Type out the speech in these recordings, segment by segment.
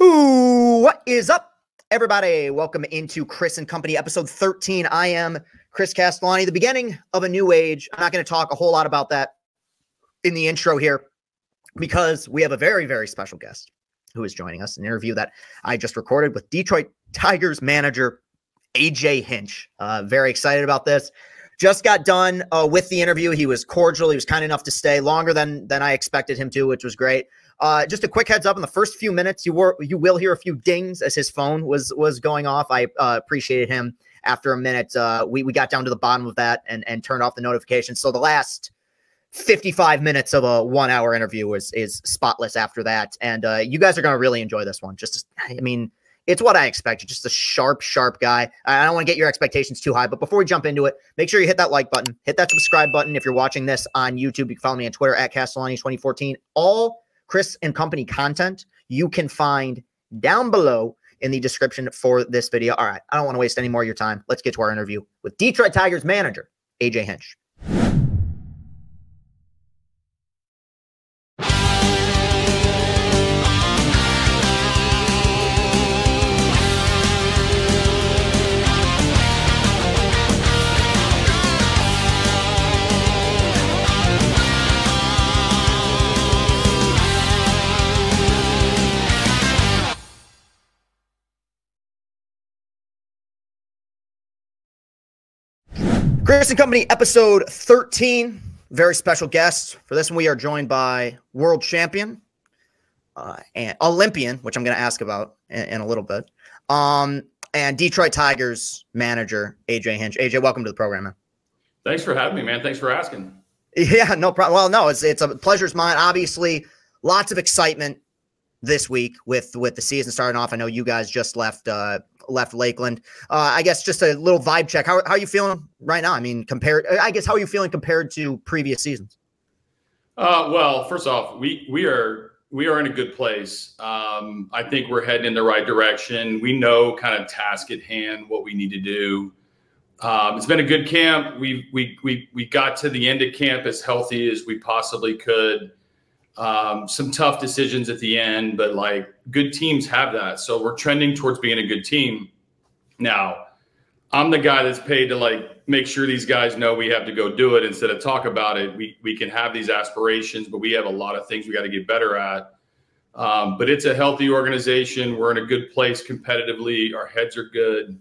Ooh, what is up, everybody? Welcome into Chris and Company episode 13. I am Chris Castellani, the beginning of a new age. I'm not going to talk a whole lot about that in the intro here because we have a very, very special guest who is joining us, an interview that I just recorded with Detroit Tigers manager AJ Hinch. Uh, very excited about this. Just got done uh, with the interview. He was cordial. He was kind enough to stay longer than than I expected him to, which was great. Uh, just a quick heads up: in the first few minutes, you were you will hear a few dings as his phone was was going off. I uh, appreciated him. After a minute, uh, we we got down to the bottom of that and and turned off the notifications. So the last 55 minutes of a one hour interview is is spotless after that. And uh, you guys are going to really enjoy this one. Just, I mean, it's what I expected. Just a sharp, sharp guy. I don't want to get your expectations too high, but before we jump into it, make sure you hit that like button, hit that subscribe button. If you're watching this on YouTube, you can follow me on Twitter at Castellani2014. All Chris and Company content you can find down below in the description for this video. All right, I don't want to waste any more of your time. Let's get to our interview with Detroit Tigers manager, AJ Hinch. Chris and Company, episode 13. Very special guest. For this one, we are joined by world champion uh, and Olympian, which I'm going to ask about in, in, a little bit, um, and Detroit Tigers manager, AJ Hinch. AJ, welcome to the program, man. Thanks for having me, man. Thanks for asking. Yeah, no problem. Well, no, it's, it's a pleasure's mine. Obviously, lots of excitement this week with with the season starting off. I know you guys just left uh, left Lakeland. Uh, I guess just a little vibe check. How, how are you feeling right now? I mean, compared, I guess, how are you feeling compared to previous seasons? Uh, well, first off, we, we are, we are in a good place. Um, I think we're heading in the right direction. We know kind of task at hand, what we need to do. Um, it's been a good camp. We, we, we, we got to the end of camp as healthy as we possibly could. Um, some tough decisions at the end, but like good teams have that. So we're trending towards being a good team. Now, I'm the guy that's paid to like make sure these guys know we have to go do it instead of talk about it. We we can have these aspirations, but we have a lot of things we got to get better at. Um, but it's a healthy organization. We're in a good place competitively. Our heads are good.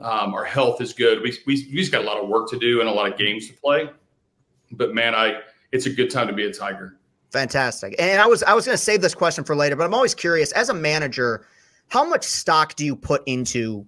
Um, our health is good. We, we, we just got a lot of work to do and a lot of games to play. But man, I it's a good time to be a Tiger. Fantastic. And I was I was going to save this question for later, but I'm always curious as a manager, how much stock do you put into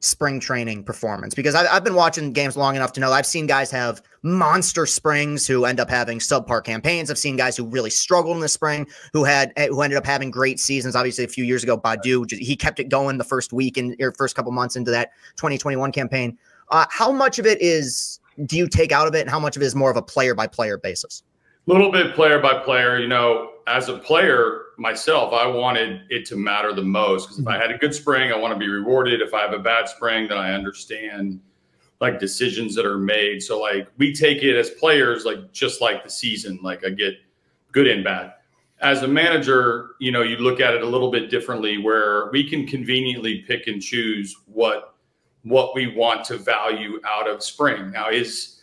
spring training performance? Because I, have been watching games long enough to know I've seen guys have monster springs who end up having subpar campaigns. I've seen guys who really struggled in the spring who had who ended up having great seasons. Obviously, a few years ago, Baddoo he kept it going the first week and or first couple months into that 2021 campaign. Uh, how much of it is do you take out of it, and how much of it is more of a player by player basis? Little bit player by player. You know, as a player myself, I wanted it to matter the most because if I mm-hmm. had a good spring, I want to be rewarded. If I have a bad spring, then I understand like decisions that are made. So like we take it as players, like just like the season, like I get good and bad. As a manager, you know, you look at it a little bit differently where we can conveniently pick and choose what what we want to value out of spring. Now is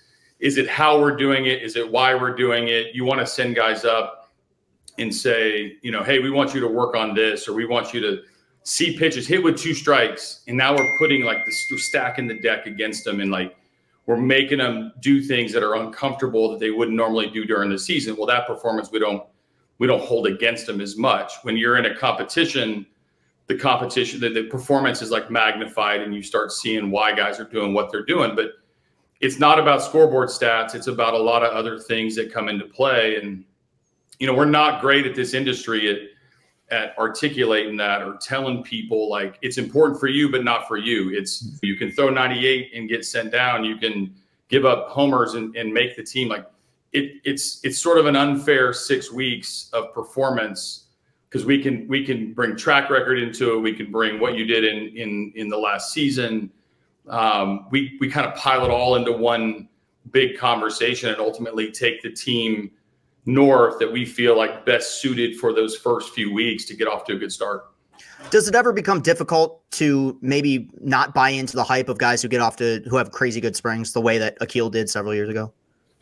is it how we're doing it? Is it why we're doing it? You want to send guys up and say, you know, hey, we want you to work on this, or we want you to see pitches hit with two strikes, and now we're putting like this stack in the deck against them, and like we're making them do things that are uncomfortable that they wouldn't normally do during the season. Well, that performance we don't we don't hold against them as much. When you're in a competition, the competition, the, the performance is like magnified, and you start seeing why guys are doing what they're doing, but it's not about scoreboard stats. It's about a lot of other things that come into play. And, you know, we're not great at this industry at, at articulating that or telling people like it's important for you, but not for you. It's you can throw 98 and get sent down. You can give up homers and, and make the team like it, it's it's sort of an unfair six weeks of performance because we can we can bring track record into it. We can bring what you did in in in the last season um, we we kind of pile it all into one big conversation and ultimately take the team north that we feel like best suited for those first few weeks to get off to a good start. Does it ever become difficult to maybe not buy into the hype of guys who get off to who have crazy good springs the way that Akil did several years ago?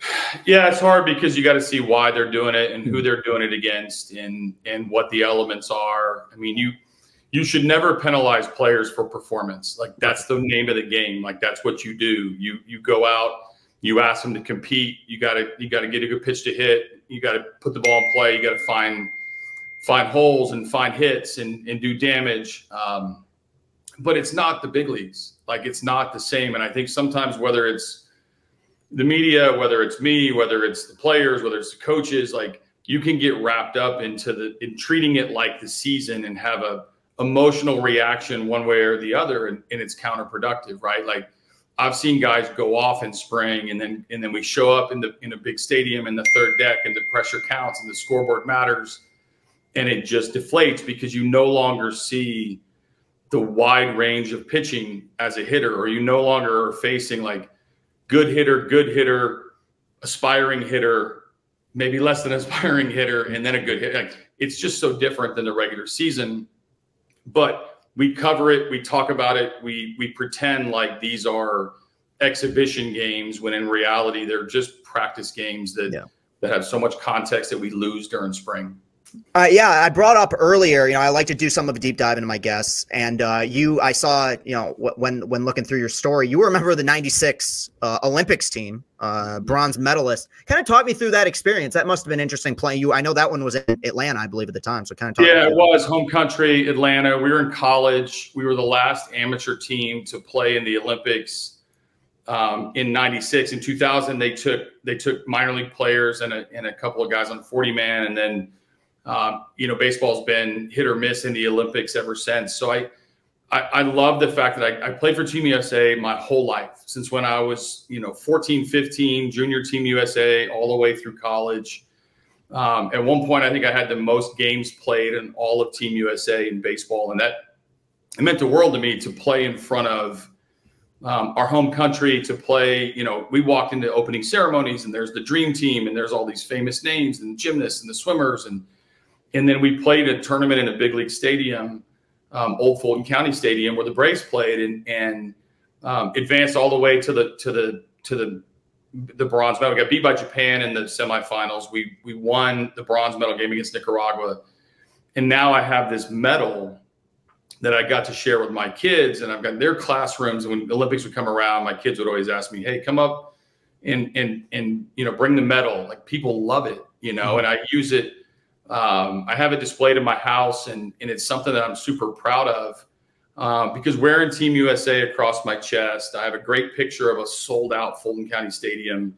Yeah, it's hard because you got to see why they're doing it and who they're doing it against and and what the elements are. I mean, you you should never penalize players for performance. Like that's the name of the game. Like that's what you do. You you go out, you ask them to compete. You got to you got to get a good pitch to hit. You got to put the ball in play. You got to find find holes and find hits and and do damage. Um, but it's not the big leagues. Like it's not the same. And I think sometimes whether it's the media, whether it's me, whether it's the players, whether it's the coaches, like you can get wrapped up into the in treating it like the season and have a emotional reaction one way or the other, and, and it's counterproductive, right? Like I've seen guys go off in spring, and then and then we show up in the in a big stadium in the third deck, and the pressure counts, and the scoreboard matters, and it just deflates because you no longer see the wide range of pitching as a hitter, or you no longer are facing like good hitter, good hitter, aspiring hitter, maybe less than aspiring hitter, and then a good hit. Like, it's just so different than the regular season. But we cover it, we talk about it, we we pretend like these are exhibition games when in reality they're just practice games that yeah. that have so much context that we lose during spring. Uh, yeah, I brought up earlier. You know, I like to do some of a deep dive into my guests, and uh, you, I saw, you know, when when looking through your story, you were a member of the '96 uh, Olympics team, uh, bronze medalist. Kind of talk me through that experience. That must have been interesting playing you. I know that one was in Atlanta, I believe, at the time. So kind of yeah, it was home country, Atlanta. We were in college. We were the last amateur team to play in the Olympics. Um, in '96, in 2000, they took they took minor league players and a, and a couple of guys on 40 man, and then um, you know, baseball's been hit or miss in the Olympics ever since. So I, I, I love the fact that I, I, played for Team USA my whole life since when I was, you know, 14, 15, junior Team USA, all the way through college. Um, at one point, I think I had the most games played in all of Team USA in baseball, and that it meant the world to me to play in front of um, our home country. To play, you know, we walked into opening ceremonies, and there's the dream team, and there's all these famous names, and the gymnasts, and the swimmers, and and then we played a tournament in a big league stadium, um, Old Fulton County Stadium, where the Braves played, and and um, advanced all the way to the to the to the the bronze medal. We got beat by Japan in the semifinals. We we won the bronze medal game against Nicaragua, and now I have this medal that I got to share with my kids, and I've got their classrooms. And when the Olympics would come around, my kids would always ask me, "Hey, come up and and and you know bring the medal." Like people love it, you know, mm-hmm. and I use it um, I have it displayed in my house, and, and it's something that I'm super proud of um, because wearing Team USA across my chest, I have a great picture of a sold out Fulton County Stadium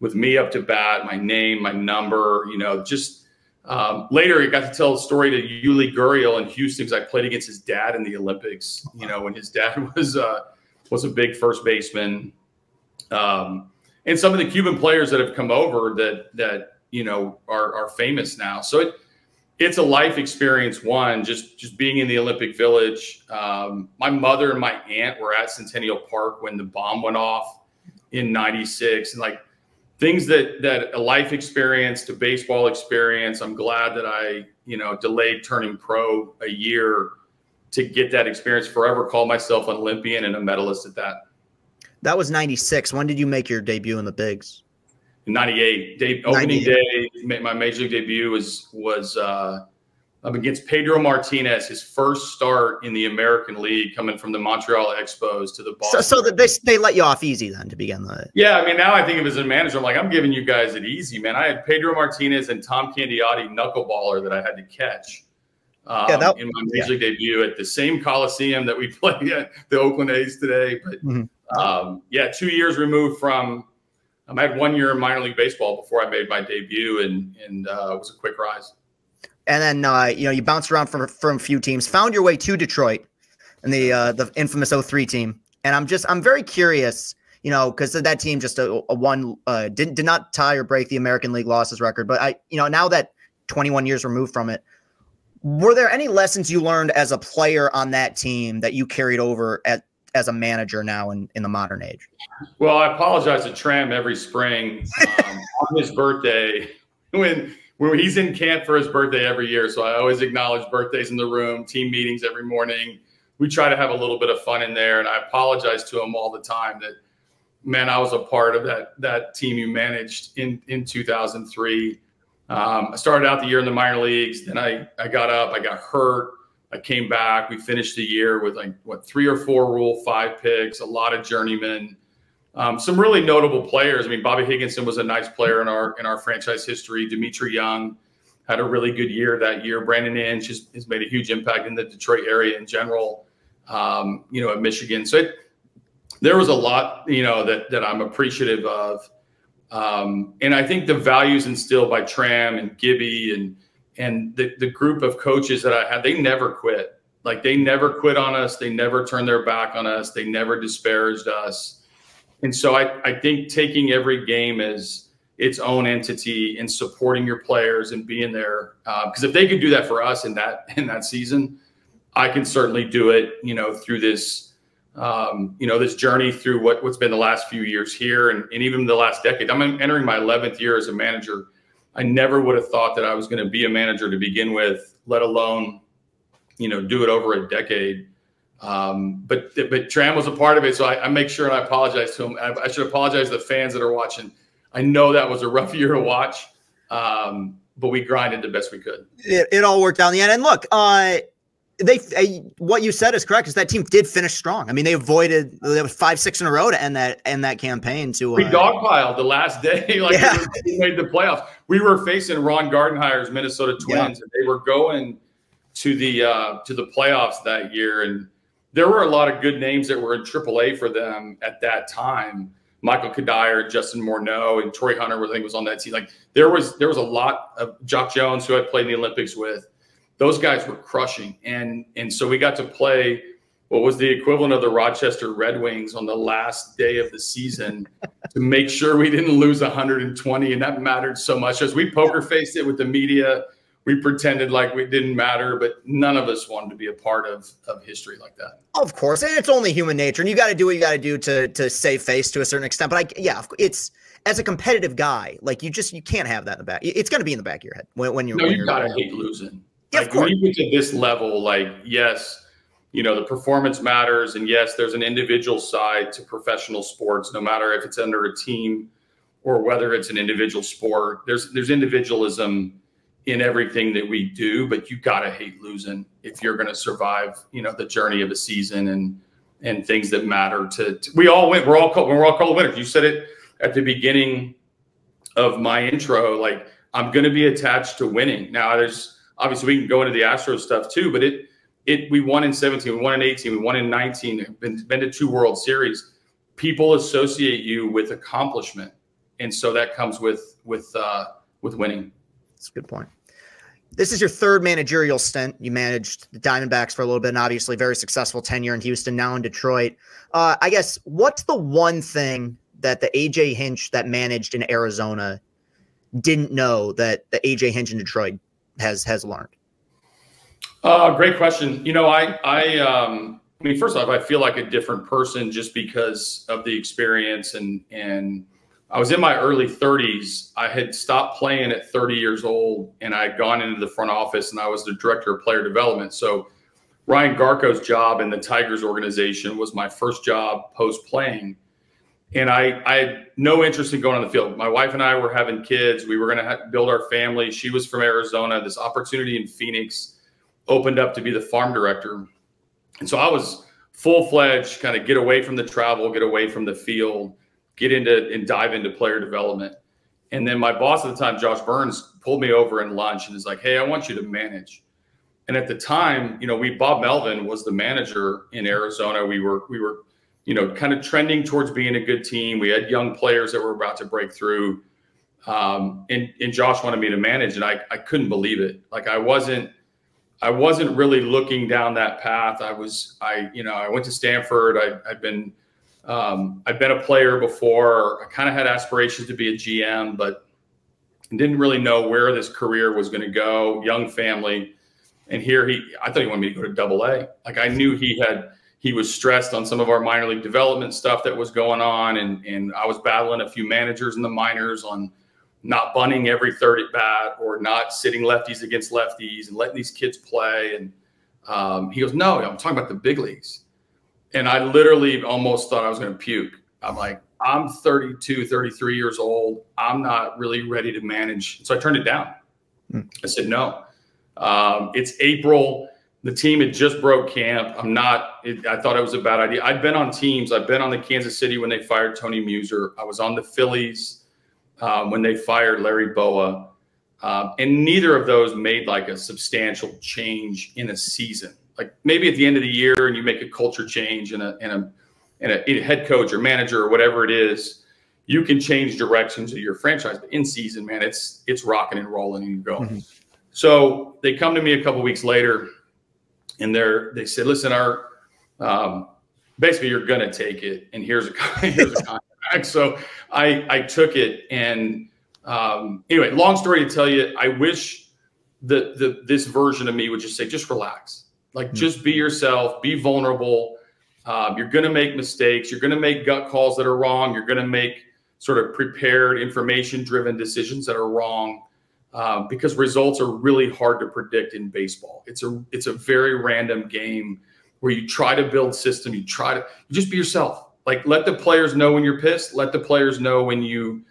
with me up to bat, my name, my number, you know, just um, later, he got to tell a story to Yuli Gurriel in Houston because I played against his dad in the Olympics. You know, when his dad was uh, was a big first baseman, um, and some of the Cuban players that have come over that that you know are are famous now. So it it's a life experience. One, just just being in the Olympic Village. Um, my mother and my aunt were at Centennial Park when the bomb went off in '96, and like things that that a life experience to baseball experience. I'm glad that I you know delayed turning pro a year to get that experience. Forever call myself an Olympian and a medalist at that. That was '96. When did you make your debut in the bigs? 98. Day, opening 98. day, my major league debut was was uh, against Pedro Martinez, his first start in the American League, coming from the Montreal Expos to the Boston. So, so they they let you off easy then to begin the. Yeah, I mean now I think of as a manager, I'm like I'm giving you guys it easy, man. I had Pedro Martinez and Tom Candiotti knuckleballer that I had to catch. Um, yeah, that, in my major yeah. league debut at the same Coliseum that we play at the Oakland A's today. But mm-hmm. um, yeah, two years removed from um, I had one year in minor league baseball before I made my debut, and and uh, it was a quick rise. And then uh, you know you bounced around from from a few teams, found your way to Detroit, and the uh, the infamous 03 team. And I'm just I'm very curious, you know, because that team just a, a one uh, did did not tie or break the American League losses record. But I you know now that 21 years removed from it, were there any lessons you learned as a player on that team that you carried over at as a manager now in, in the modern age? Well, I apologize to Tram every spring um, on his birthday when when he's in camp for his birthday every year. So I always acknowledge birthdays in the room, team meetings every morning. We try to have a little bit of fun in there. And I apologize to him all the time that, man, I was a part of that, that team you managed in, in 2003. Um, I started out the year in the minor leagues. Then I, I got up, I got hurt. I came back. We finished the year with like what three or four Rule Five picks, a lot of journeymen, um, some really notable players. I mean, Bobby Higginson was a nice player in our in our franchise history. Dmitri Young had a really good year that year. Brandon Inge has, has made a huge impact in the Detroit area in general. Um, you know, at Michigan, so it, there was a lot, you know, that that I'm appreciative of. Um, and I think the values instilled by Tram and Gibby and and the, the group of coaches that I had, they never quit. Like they never quit on us. They never turned their back on us. They never disparaged us and so I, I think taking every game as its own entity and supporting your players and being there because uh, if they could do that for us in that in that season, I can certainly do it. You know, through this um, you know this journey through what what's been the last few years here and, and even the last decade. I'm entering my 11th year as a manager. I never would have thought that I was going to be a manager to begin with, let alone you know do it over a decade. Um, but but Tram was a part of it, so I, I make sure and I apologize to him. I, I, should apologize to the fans that are watching. I know that was a rough year to watch, um, but we grinded the best we could. It, it all worked out in the end. And look, uh, they what you said is correct. Is that team did finish strong? I mean, they avoided there was five six in a row to end that end that campaign. To uh, we dogpiled the last day, like yeah. we made the playoffs. We were facing Ron Gardenhire's Minnesota Twins, yeah. and they were going to the uh, to the playoffs that year, and there were a lot of good names that were in AAA for them at that time. Michael Cuddyer, Justin Morneau, and Torii Hunter, I think was on that team. Like there was there was a lot of Jacque Jones, who I played in the Olympics with. Those guys were crushing, and and so we got to play what was the equivalent of the Rochester Red Wings on the last day of the season to make sure we didn't lose 120, and that mattered so much as we poker faced it with the media we pretended like we didn't matter, but none of us wanted to be a part of of history like that. Of course, and it's only human nature, and you got to do what you got to do to to save face to a certain extent. But I, yeah, it's as a competitive guy, like you just you can't have that in the back. It's going to be in the back of your head when, when you're. No, you gotta hate losing. Yeah, like, of course. When you get to this level, like yes, you know the performance matters, and yes, there's an individual side to professional sports, no matter if it's under a team or whether it's an individual sport. There's there's individualism in everything that we do, but you gotta hate losing if you're gonna survive, you know, the journey of a season and and things that matter to, to we all win. We're all called, we're all called winners. You said it at the beginning of my intro, like I'm gonna be attached to winning. Now there's obviously we can go into the Astro stuff too, but it it we won in 17, we won in 18, we won in 19, been, been to two World Series. People associate you with accomplishment. And so that comes with with uh with winning. That's a good point. This is your third managerial stint. You managed the Diamondbacks for a little bit, and obviously very successful tenure in Houston, now in Detroit. Uh, I guess what's the one thing that the AJ Hinch that managed in Arizona didn't know that the AJ Hinch in Detroit has has learned? Uh, great question. You know, I I um, I mean, first off, I feel like a different person just because of the experience and and I was in my early 30s. I had stopped playing at 30 years old and I had gone into the front office and I was the director of player development. So Ryan Garko's job in the Tigers organization was my first job post playing. And I, I had no interest in going on the field. My wife and I were having kids. We were going to build our family. She was from Arizona. This opportunity in Phoenix opened up to be the farm director. And so I was full fledged, kind of get away from the travel, get away from the field get into and dive into player development. And then my boss at the time, Josh Byrnes, pulled me over in lunch and is like, "Hey, I want you to manage." And at the time, you know, we Bob Melvin was the manager in Arizona. We were we were, you know, kind of trending towards being a good team. We had young players that were about to break through. Um, and, and Josh wanted me to manage, and I, I couldn't believe it. Like I wasn't I wasn't really looking down that path. I was I you know I went to Stanford. I, I'd been um, I've been a player before. I kind of had aspirations to be a GM, but didn't really know where this career was going to go. Young family, and here he, I thought he wanted me to go to Double A. Like I knew he had, he was stressed on some of our minor league development stuff that was going on, and and I was battling a few managers in the minors on not bunting every third at bat or not sitting lefties against lefties and letting these kids play. And um, he goes, no, I'm talking about the big leagues. And I literally almost thought I was going to puke. I'm like, I'm 32, 33 years old. I'm not really ready to manage. So I turned it down. Hmm. I said, no. Um, it's April. The team had just broke camp. I'm not, it, I thought it was a bad idea. I'd been on teams. I've been on the Kansas City when they fired Tony Muser. I was on the Phillies um, when they fired Larry Bowa. Um, and neither of those made like a substantial change in a season. Like maybe at the end of the year and you make a culture change and a, and a, and a, a head coach or manager or whatever it is, you can change directions of your franchise. But in season, man, it's it's rocking and rolling and going. Mm-hmm. So they come to me a couple weeks later, and they're they said, "Listen, our um, basically you're gonna take it, and here's a here's a contract." So I I took it, and um, anyway, long story to tell you, I wish that the this version of me would just say, just relax, like mm-hmm. just be yourself, be vulnerable. Um, you're going to make mistakes. You're going to make gut calls that are wrong. You're going to make sort of prepared, information driven decisions that are wrong uh, because results are really hard to predict in baseball. It's a it's a very random game where you try to build system. You try to you just be yourself. Like let the players know when you're pissed. Let the players know when you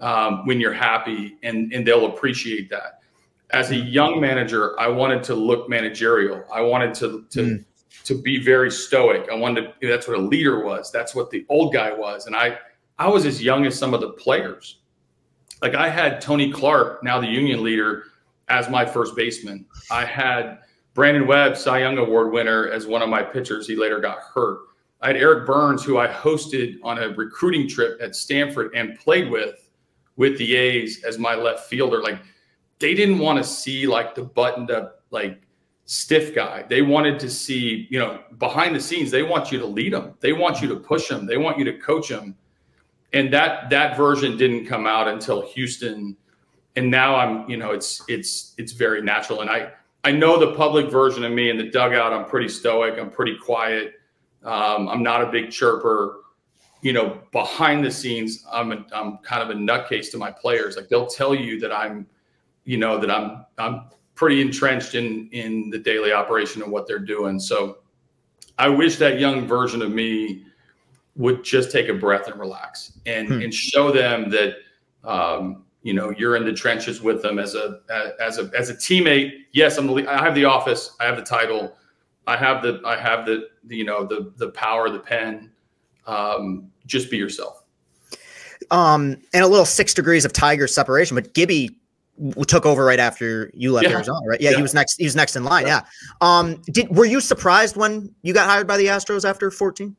um, when you're happy, and and they'll appreciate that. As a young manager, I wanted to look managerial. I wanted to to mm to be very stoic. I wanted to, that's what a leader was. That's what the old guy was. And I, I was as young as some of the players. Like I had Tony Clark, now the union leader, as my first baseman. I had Brandon Webb, Cy Young Award winner, as one of my pitchers. He later got hurt. I had Eric Byrnes, who I hosted on a recruiting trip at Stanford and played with with the A's as my left fielder. Like they didn't want to see like the buttoned up like stiff guy. They wanted to see, you know, behind the scenes, they want you to lead them. They want you to push them. They want you to coach them. And that that version didn't come out until Houston. And now I'm, you know, it's it's it's very natural. And I I know the public version of me in the dugout. I'm pretty stoic. I'm pretty quiet. Um, I'm not a big chirper. You know, behind the scenes, I'm a, I'm kind of a nutcase to my players. Like they'll tell you that I'm, you know, that I'm I'm pretty entrenched in in the daily operation and what they're doing. So I wish that young version of me would just take a breath and relax and hmm. and show them that um, you know you're in the trenches with them as a as a as a teammate. Yes, I'm the, I have the office, I have the title, I have the I have the, the you know the the power, the pen. Um, just be yourself. Um, and a little six degrees of tiger separation, but Gibby took over right after you left yeah. Arizona, right? Yeah, yeah, he was next. He was next in line. Yeah. Um, did were you surprised when you got hired by the Astros after 14?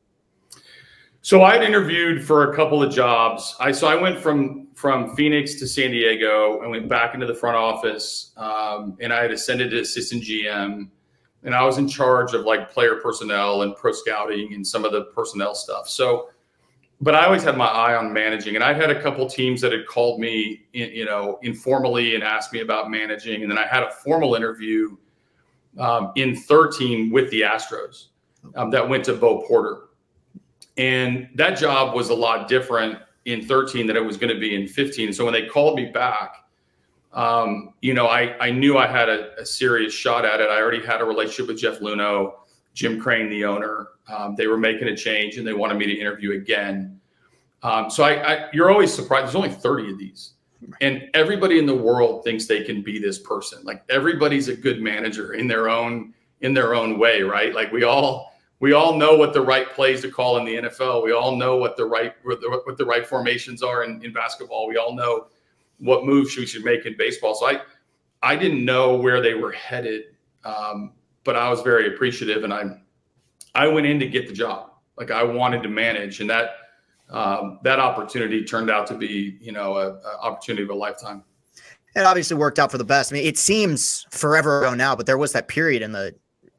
So I had interviewed for a couple of jobs. I so I went from from Phoenix to San Diego and went back into the front office, um, and I had ascended to assistant GM, and I was in charge of like player personnel and pro scouting and some of the personnel stuff. So but I always had my eye on managing, and I had a couple teams that had called me, you know, informally and asked me about managing, and then I had a formal interview um, in 13 with the Astros um, that went to Bo Porter, and that job was a lot different in 13 than it was going to be in 15. So when they called me back, um, you know, I I knew I had a, a serious shot at it. I already had a relationship with Jeff Luhnow, Jim Crane, the owner. Um, they were making a change and they wanted me to interview again. Um, so I, I, you're always surprised. There's only 30 of these, and everybody in the world thinks they can be this person. Like everybody's a good manager in their own in their own way, right? Like we all we all know what the right plays to call in the NFL. We all know what the right what the, right formations are in, in basketball. We all know what moves we should make in baseball. So I I didn't know where they were headed. Um, but I was very appreciative, and I I went in to get the job. Like I wanted to manage, and that um, that opportunity turned out to be you know a, a opportunity of a lifetime. It obviously worked out for the best. I mean, it seems forever ago now, but there was that period in the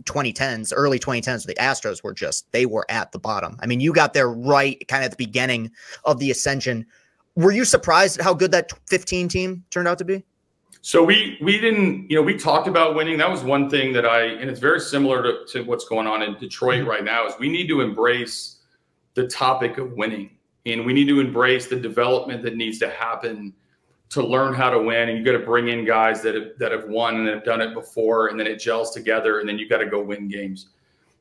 2010s, early 2010s, the Astros were just they were at the bottom. I mean, you got there right kind of at the beginning of the ascension. Were you surprised at how good that 15 team turned out to be? So we we didn't, you know, we talked about winning. That was one thing that I, and it's very similar to, to what's going on in Detroit mm-hmm. right now. Is we need to embrace the topic of winning, and we need to embrace the development that needs to happen to learn how to win, and you got to bring in guys that have, that have won and have done it before, and then it gels together, and then you got to go win games.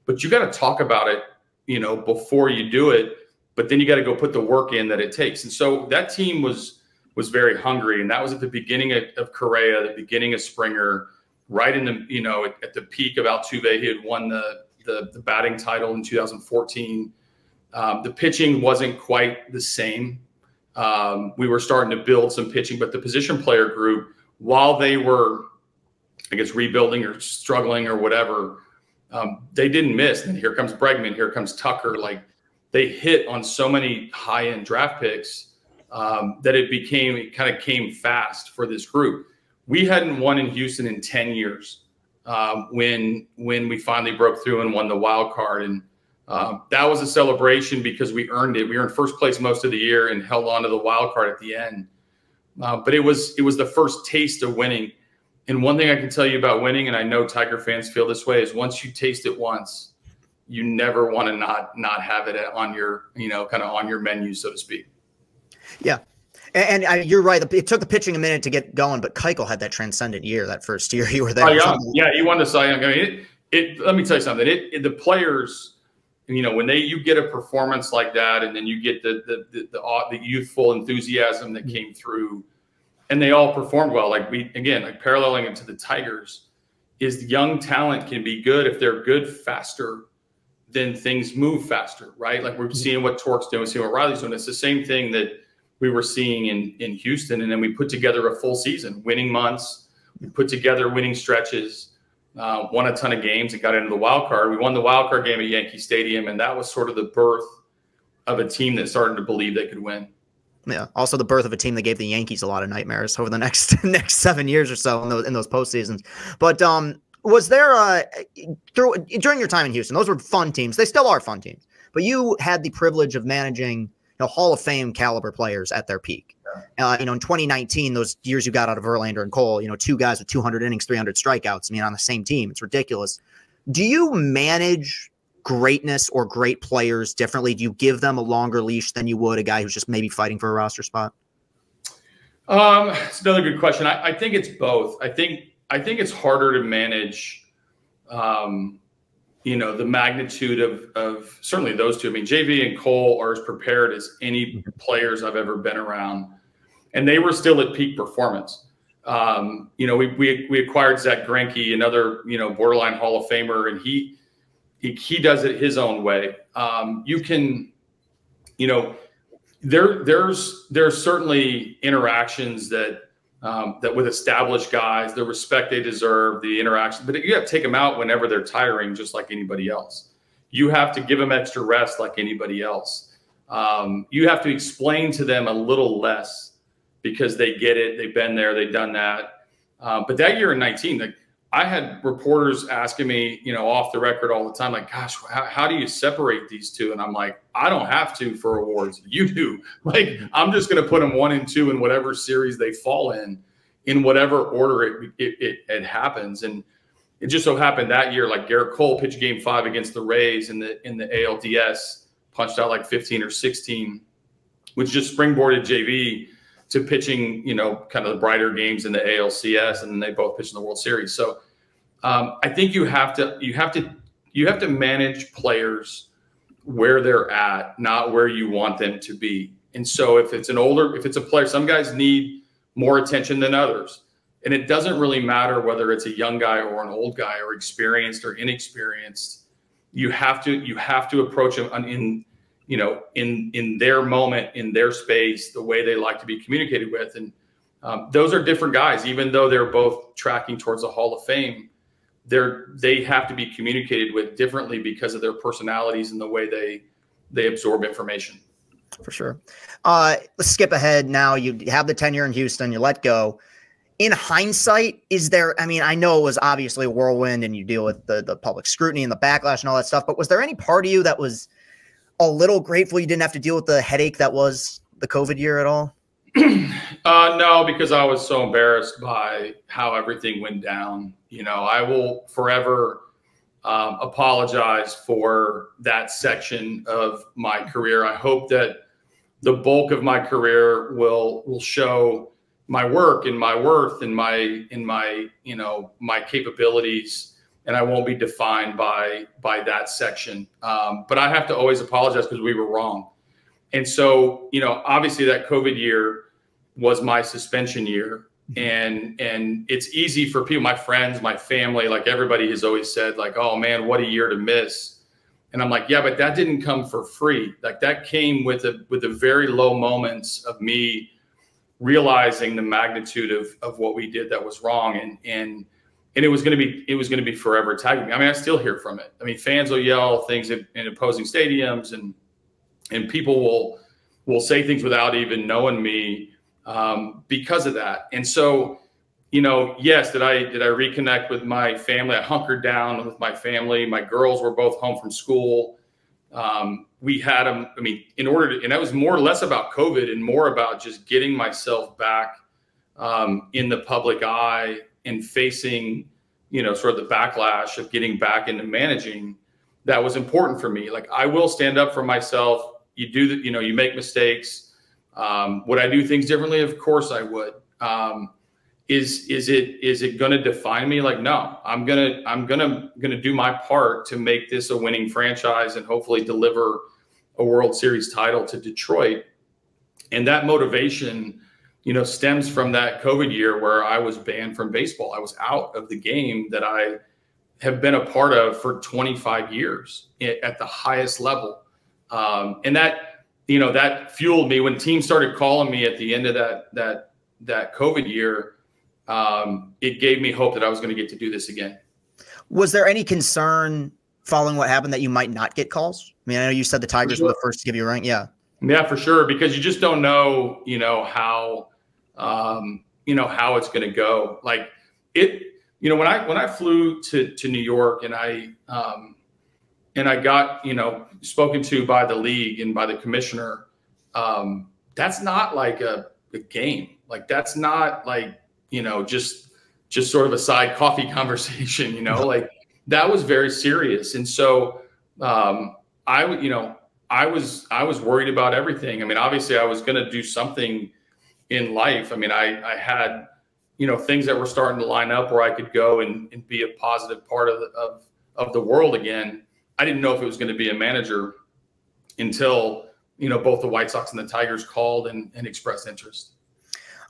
But you got to talk about it, you know, before you do it. But then you got to go put the work in that it takes. And so that team was was very hungry, and that was at the beginning of, of Correa, the beginning of Springer, right in the you know at, at the peak of Altuve. He had won the the, the batting title in 2014. Um, the pitching wasn't quite the same. Um, we were starting to build some pitching, but the position player group, while they were, I guess, rebuilding or struggling or whatever, um, they didn't miss. And here comes Bregman, here comes Tucker. Like they hit on so many high end draft picks um, that it became, it kind of came fast for this group. We hadn't won in Houston in 10 years um, when when we finally broke through and won the wild card. And um, that was a celebration because we earned it. We were in first place most of the year and held on to the wild card at the end. Uh, but it was it was the first taste of winning. And one thing I can tell you about winning, and I know Tiger fans feel this way, is once you taste it once, you never want to not not have it on your you know kind of on your menu, so to speak. Yeah, and, and you're right. It took the pitching a minute to get going, but Keuchel had that transcendent year that first year you were there. Oh, yeah, he won the Cy Young. I mean, it, it, let me tell you something. It, it, the players, you know, when they you get a performance like that, and then you get the the the, the, uh, the youthful enthusiasm that came through, and they all performed well. Like we again, like paralleling it to the Tigers, is young talent can be good if they're good faster. Then things move faster, right? Like we're seeing what Tork's doing, we're seeing what Riley's doing. It's the same thing that we were seeing in in Houston, and then we put together a full season, winning months. We put together winning stretches, uh, won a ton of games, and got into the wild card. We won the wild card game at Yankee Stadium, and that was sort of the birth of a team that started to believe they could win. Yeah. Also, the birth of a team that gave the Yankees a lot of nightmares over the next next seven years or so in those in those postseasons. But um, was there through during your time in Houston? Those were fun teams. They still are fun teams. But you had the privilege of managing know, Hall of Fame caliber players at their peak. Uh, you know, in 2019, those years you got out of Verlander and Cole, you know, two guys with 200 innings, 300 strikeouts. I mean, on the same team, it's ridiculous. Do you manage greatness or great players differently? Do you give them a longer leash than you would a guy who's just maybe fighting for a roster spot? Um, it's another good question. I, I think it's both. I think I think it's harder to manage um, you know the magnitude of of certainly those two. I mean, JV and Cole are as prepared as any mm-hmm. players I've ever been around, and they were still at peak performance. Um, you know, we, we we acquired Zack Greinke, another you know borderline Hall of Famer, and he he, he does it his own way. Um, you can, you know, there there's there's certainly interactions that um, that with established guys, the respect they deserve, the interaction, but you have to take them out whenever they're tiring, just like anybody else. You have to give them extra rest like anybody else. Um, you have to explain to them a little less because they get it. They've been there. They've done that. Um, but that year in 19, like I had reporters asking me, you know, off the record all the time, like, gosh, how, how, do you separate these two? And I'm like, I don't have to for awards. You do. Like, I'm just going to put them one and two in whatever series they fall in, in whatever order it, it, it, it, happens. And it just so happened that year, like Gerrit Cole pitched game five against the Rays in the, in the ALDS, punched out like 15 or 16, which just springboarded JV to pitching, you know, kind of the brighter games in the ALCS, and they both pitched in the World Series. So um, I think you have to you have to you have to manage players where they're at, not where you want them to be. And so if it's an older, if it's a player, some guys need more attention than others. And it doesn't really matter whether it's a young guy or an old guy or experienced or inexperienced. You have to you have to approach them in you know, in in their moment, in their space, the way they like to be communicated with, and um, those are different guys. Even though they're both tracking towards the Hall of Fame, they're they have to be communicated with differently because of their personalities and the way they they absorb information. For sure. Uh, let's skip ahead now. You have the tenure in Houston. You let go. In hindsight, is there? I mean, I know it was obviously a whirlwind, and you deal with the the public scrutiny and the backlash and all that stuff. But was there any part of you that was a little grateful you didn't have to deal with the headache that was the COVID year at all? uh, no, because I was so embarrassed by how everything went down. You know, I will forever um, apologize for that section of my career. I hope that the bulk of my career will will show my work and my worth and my in my you know my capabilities and i won't be defined by by that section. Um, but i have to always apologize because we were wrong. And so you know obviously that covid year was my suspension year. And and it's easy for people my friends my family like everybody has always said like oh man what a year to miss. And i'm like yeah but that didn't come for free. Like that came with a with the very low moments of me realizing the magnitude of of what we did that was wrong. And and and it was going to be it was going to be forever tagging me i mean i still hear from it i mean fans will yell things in, in opposing stadiums and and people will will say things without even knowing me um, because of that. And so, you know, yes, did I did I reconnect with my family? I hunkered down with my family. My girls were both home from school. Um, we had them. I mean, in order to, and that was more or less about COVID and more about just getting myself back um, in the public eye and facing, you know, sort of the backlash of getting back into managing. That was important for me. Like I will stand up for myself. You do that. You know, you make mistakes um, would I do things differently? Of course I would. Um, is is it is it going to define me? Like no, I'm gonna I'm gonna gonna do my part to make this a winning franchise and hopefully deliver a World Series title to Detroit. And that motivation, you know, stems from that COVID year where I was banned from baseball. I was out of the game that I have been a part of for 25 years at the highest level. Um, and that you know that fueled me when teams started calling me at the end of that that that COVID year. Um, it gave me hope that I was going to get to do this again. Was there any concern following what happened that you might not get calls? I mean, I know you said the Tigers sure. were the first to give you a ring. Yeah. Yeah, for sure. Because you just don't know, you know, how, um, you know, how it's going to go. Like it, you know, when I, when I flew to, to New York and I, um, and I got, you know, spoken to by the league and by the commissioner. Um, that's not like a, a game. Like that's not like, you know, just just sort of a side coffee conversation, you know, like that was very serious. And so um, I would, you know, I was I was worried about everything. I mean, obviously I was going to do something in life. I mean, I I had you know things that were starting to line up where I could go and, and be a positive part of the, of of the world again. I didn't know if it was going to be a manager until you know both the White Sox and the Tigers called and, and expressed interest.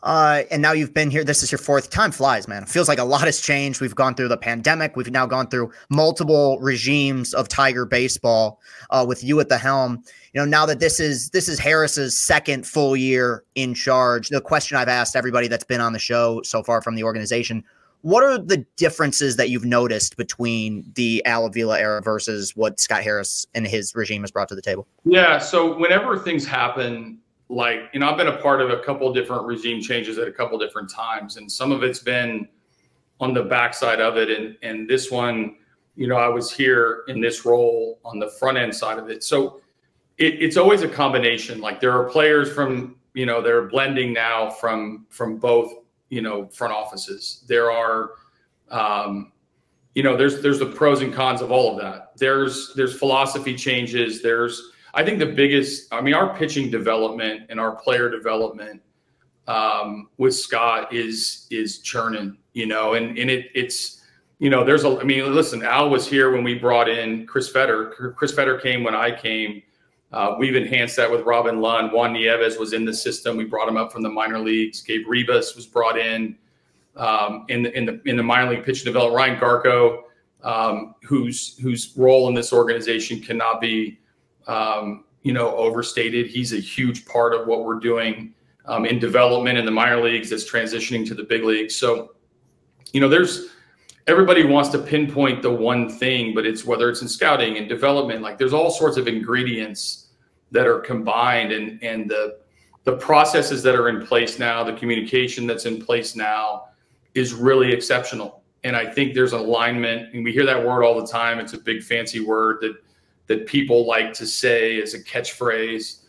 Uh, and now you've been here. This is your fourth time. Flies, man. It feels like a lot has changed. We've gone through the pandemic. We've now gone through multiple regimes of Tiger baseball uh, with you at the helm. You know, now that this is this is Harris's second full year in charge. The question I've asked everybody that's been on the show so far from the organization: what are the differences that you've noticed between the Al Avila era versus what Scott Harris and his regime has brought to the table? Yeah. So whenever things happen, like, you know, I've been a part of a couple different regime changes at a couple different times, and some of it's been on the backside of it. And, and this one, you know, I was here in this role on the front end side of it. So it, it's always a combination. Like there are players from, you know, they're blending now from, from both you know front offices. There are um, you know there's there's the pros and cons of all of that. There's there's philosophy changes. There's I think the biggest I mean our pitching development and our player development um, with Scott is is churning. You know, and and it it's you know there's a I mean listen Al was here when we brought in Chris Fetter. Chris Fetter came when I came uh, we've enhanced that with Robin Lund. Juan Nieves was in the system. We brought him up from the minor leagues. Gabe Ribas was brought in um, in the in the in the minor league pitch development. Ryan Garko, um, whose whose role in this organization cannot be um, you know overstated. He's a huge part of what we're doing um, in development in the minor leagues. That's transitioning to the big leagues. So you know there's everybody wants to pinpoint the one thing, but it's whether it's in scouting and development, like there's all sorts of ingredients that are combined and and the the processes that are in place now, the communication that's in place now is really exceptional. And I think there's alignment, and we hear that word all the time. It's a big fancy word that that people like to say as a catchphrase.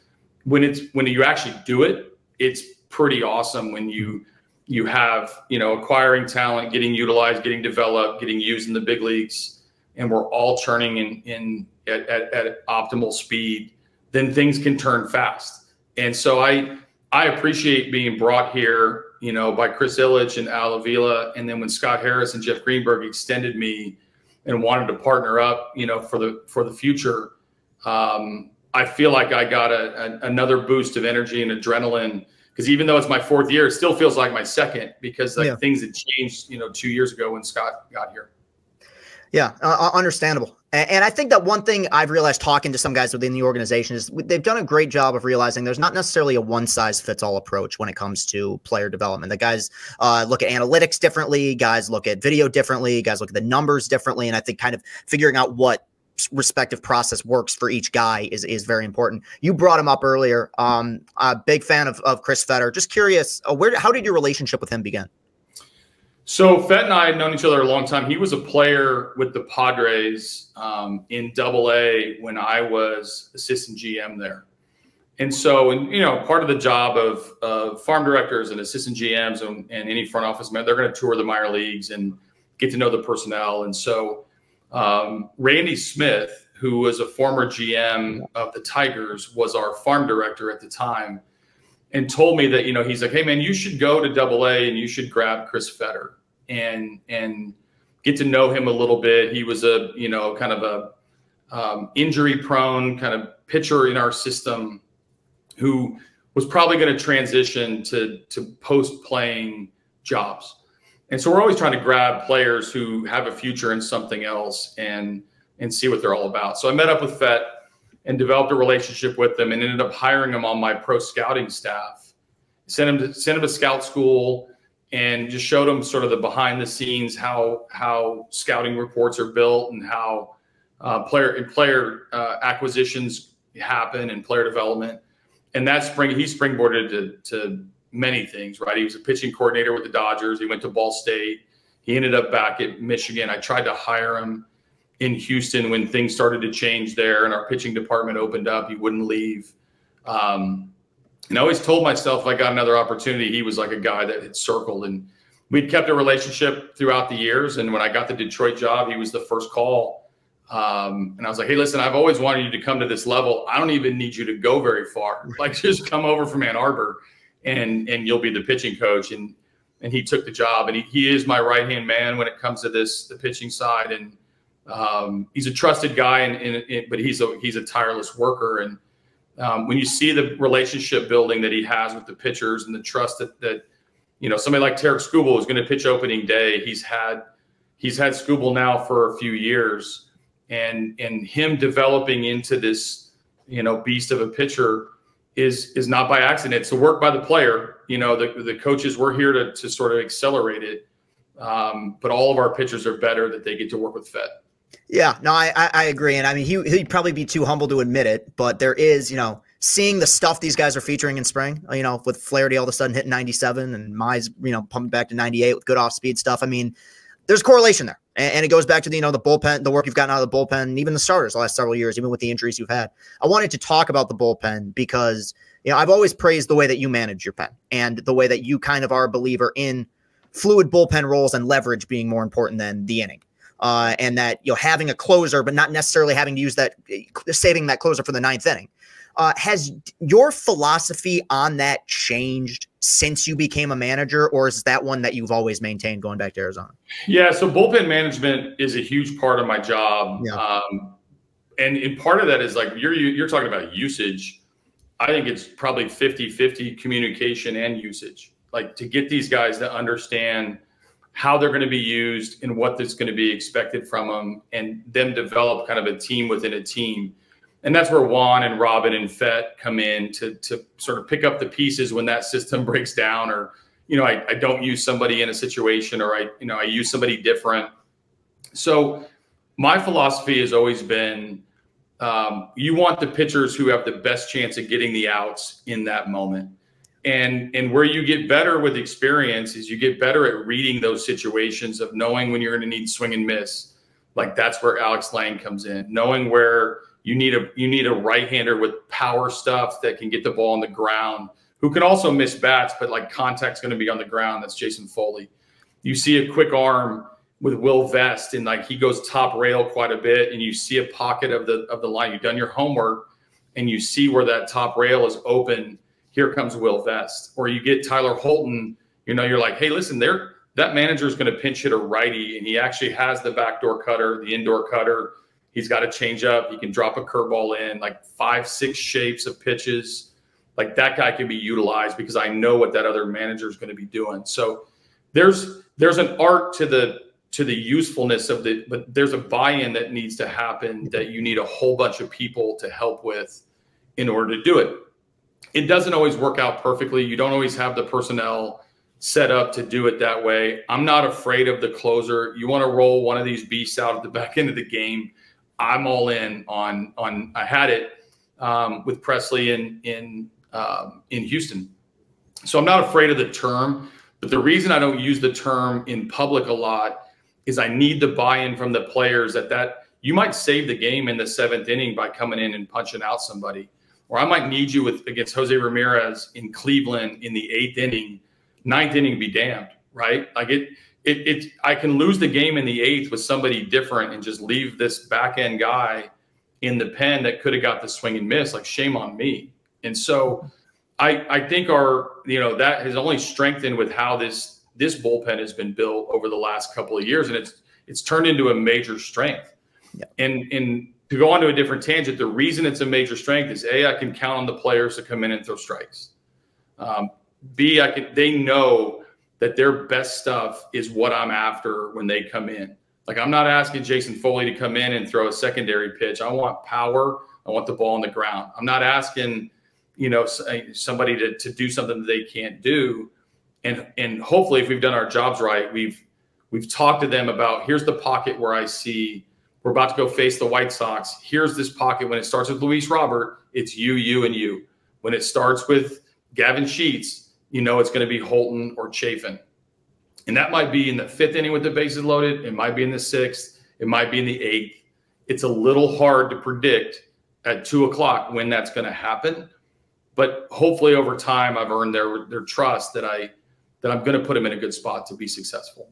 When it's when you actually do it, it's pretty awesome when you you have you know acquiring talent, getting utilized, getting developed, getting used in the big leagues, and we're all churning in in at, at, at optimal speed then things can turn fast. And so I I appreciate being brought here, you know, by Chris Ilitch and Al Avila. And then when Scott Harris and Jeff Greenberg extended me and wanted to partner up, you know, for the for the future, um, I feel like I got a, a, another boost of energy and adrenaline because even though it's my fourth year, it still feels like my second because like yeah. things had changed, you know, two years ago when Scott got here. Yeah, uh, uh understandable. And I think that one thing I've realized talking to some guys within the organization is they've done a great job of realizing there's not necessarily a one size fits all approach when it comes to player development. The guys uh, look at analytics differently, guys look at video differently, guys look at the numbers differently. And I think kind of figuring out what respective process works for each guy is is very important. You brought him up earlier. Um, a big fan of, of Chris Fetter. Just curious, uh, where how did your relationship with him begin? So Fett and I had known each other a long time. He was a player with the Padres um, in Double A when I was assistant GM there. And so, and you know, part of the job of, of farm directors and assistant GMs and, and any front office man, they're going to tour the minor leagues and get to know the personnel. And so, um, Randy Smith, who was a former GM of the Tigers, was our farm director at the time and told me that you know he's like, hey man, you should go to Double A and you should grab Chris Fetter and and get to know him a little bit. He was a you know kind of a um, injury prone kind of pitcher in our system who was probably going to transition to to post playing jobs. And so we're always trying to grab players who have a future in something else and and see what they're all about. So I met up with Fett and developed a relationship with them and ended up hiring him on my pro scouting staff. Sent him to sent him to scout school and just showed them sort of the behind the scenes how how scouting reports are built and how uh, player and player uh, acquisitions happen and player development. And that spring he springboarded to, to many things, right? He was a pitching coordinator with the Dodgers. He went to Ball State. He ended up back at Michigan. I tried to hire him in Houston when things started to change there and our pitching department opened up. He wouldn't leave. Um, and I always told myself if I got another opportunity, he was like a guy that had circled. And we'd kept a relationship throughout the years. And when I got the Detroit job, he was the first call. Um, and I was like, hey, listen, I've always wanted you to come to this level. I don't even need you to go very far. Like, just come over from Ann Arbor and and you'll be the pitching coach. And and he took the job. And he, he is my right hand man when it comes to this, the pitching side. And um, he's a trusted guy, and, and, and, but he's a he's a tireless worker. And um, when you see the relationship building that he has with the pitchers and the trust that that you know somebody like Tarik Skubal is going to pitch opening day, he's had he's had Skubal now for a few years, and and him developing into this you know beast of a pitcher is is not by accident. It's the work by the player. You know the the coaches we're here to to sort of accelerate it, um, but all of our pitchers are better that they get to work with Fett. Yeah, no, I, I agree, and I mean he he'd probably be too humble to admit it, but there is, you know, seeing the stuff these guys are featuring in spring, you know, with Flaherty all of a sudden hitting 97 and Mize, you know, pumping back to 98 with good off speed stuff. I mean, there's correlation there, and, and, it goes back to the you know the bullpen, the work you've gotten out of the bullpen, and even the starters the last several years, even with the injuries you've had. I wanted to talk about the bullpen because you know I've always praised the way that you manage your pen and the way that you kind of are a believer in fluid bullpen roles and leverage being more important than the inning uh, and that you know having a closer, but not necessarily having to use that saving that closer for the ninth inning. Uh, has your philosophy on that changed since you became a manager, or is that one that you've always maintained going back to Arizona? Yeah, so bullpen management is a huge part of my job, yeah. um, and, and part of that is like you're you're talking about usage. I think it's probably 50-50 communication and usage. Like to get these guys to understand how they're going to be used and what that's going to be expected from them and them develop kind of a team within a team. And that's where Juan and Robin and Fett come in to, to sort of pick up the pieces when that system breaks down or, you know, I, I don't use somebody in a situation or I, you know, I use somebody different. So my philosophy has always been um, you want the pitchers who have the best chance of getting the outs in that moment and and where you get better with experience is you get better at reading those situations of knowing when you're going to need swing and miss. Like that's where Alex Lange comes in. Knowing where you need a you need a right hander with power stuff that can get the ball on the ground who can also miss bats but like contact's going to be on the ground. That's jason foley. You see a quick arm with will vest and like he goes top rail quite a bit and you see a pocket of the of the line. You've done your homework and you see where that top rail is open here comes Will Vest. Or you get Tyler Holton You know, you're like, hey, listen, there that manager is going to pinch hit a righty, and he actually has the backdoor cutter, the indoor cutter. He's got a change up. He can drop a curveball in, like five, six shapes of pitches. Like that guy can be utilized because I know what that other manager is going to be doing. So there's there's an art to the to the usefulness of the but there's a buy-in that needs to happen that you need a whole bunch of people to help with in order to do it it doesn't always work out perfectly. You don't always have the personnel set up to do it that way. I'm not afraid of the closer. You want to roll one of these beasts out at the back end of the game i'm all in on on i had it um, with presley in in um, in houston. So i'm not afraid of the term but the reason i don't use the term in public a lot is I need the buy-in from the players that that you might save the game in the seventh inning by coming in and punching out somebody, or I might need you with against Jose Ramirez in Cleveland in the eighth inning, ninth inning be damned, right? Like it, it, it. I can lose the game in the eighth with somebody different and just leave this back end guy in the pen that could have got the swing and miss. Like shame on me. And so, I I think our you know that has only strengthened with how this this bullpen has been built over the last couple of years, and it's it's turned into a major strength. Yeah. And and to go on to a different tangent, the reason it's a major strength is a I can count on the players to come in and throw strikes. Um, B I can they know that their best stuff is what I'm after when they come in. Like I'm not asking Jason Foley to come in and throw a secondary pitch. I want power. I want the ball on the ground. I'm not asking, you know, somebody to, to do something that they can't do and and hopefully if we've done our jobs right we've we've talked to them about here's the pocket where i see we're about to go face the white sox. Here's this pocket. When it starts with luis robert it's you you and you. When it starts with gavin sheets you know it's going to be holton or chafin. And that might be in the fifth inning with the bases loaded. It might be in the sixth. It might be in the eighth. It's a little hard to predict at two o'clock when that's going to happen. But hopefully over time i've earned their their trust that i that I'm going to put them in a good spot to be successful.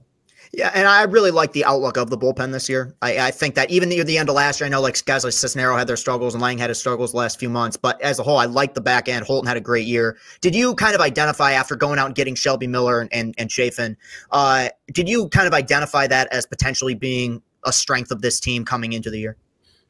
Yeah, and I really like the outlook of the bullpen this year. I, I think that even near the end of last year, I know like guys like Cisnero had their struggles and Lange had his struggles the last few months, but as a whole, I like the back end. Holton had a great year. Did you kind of identify after going out and getting Shelby Miller and and, and Chafin, uh, did you kind of identify that as potentially being a strength of this team coming into the year?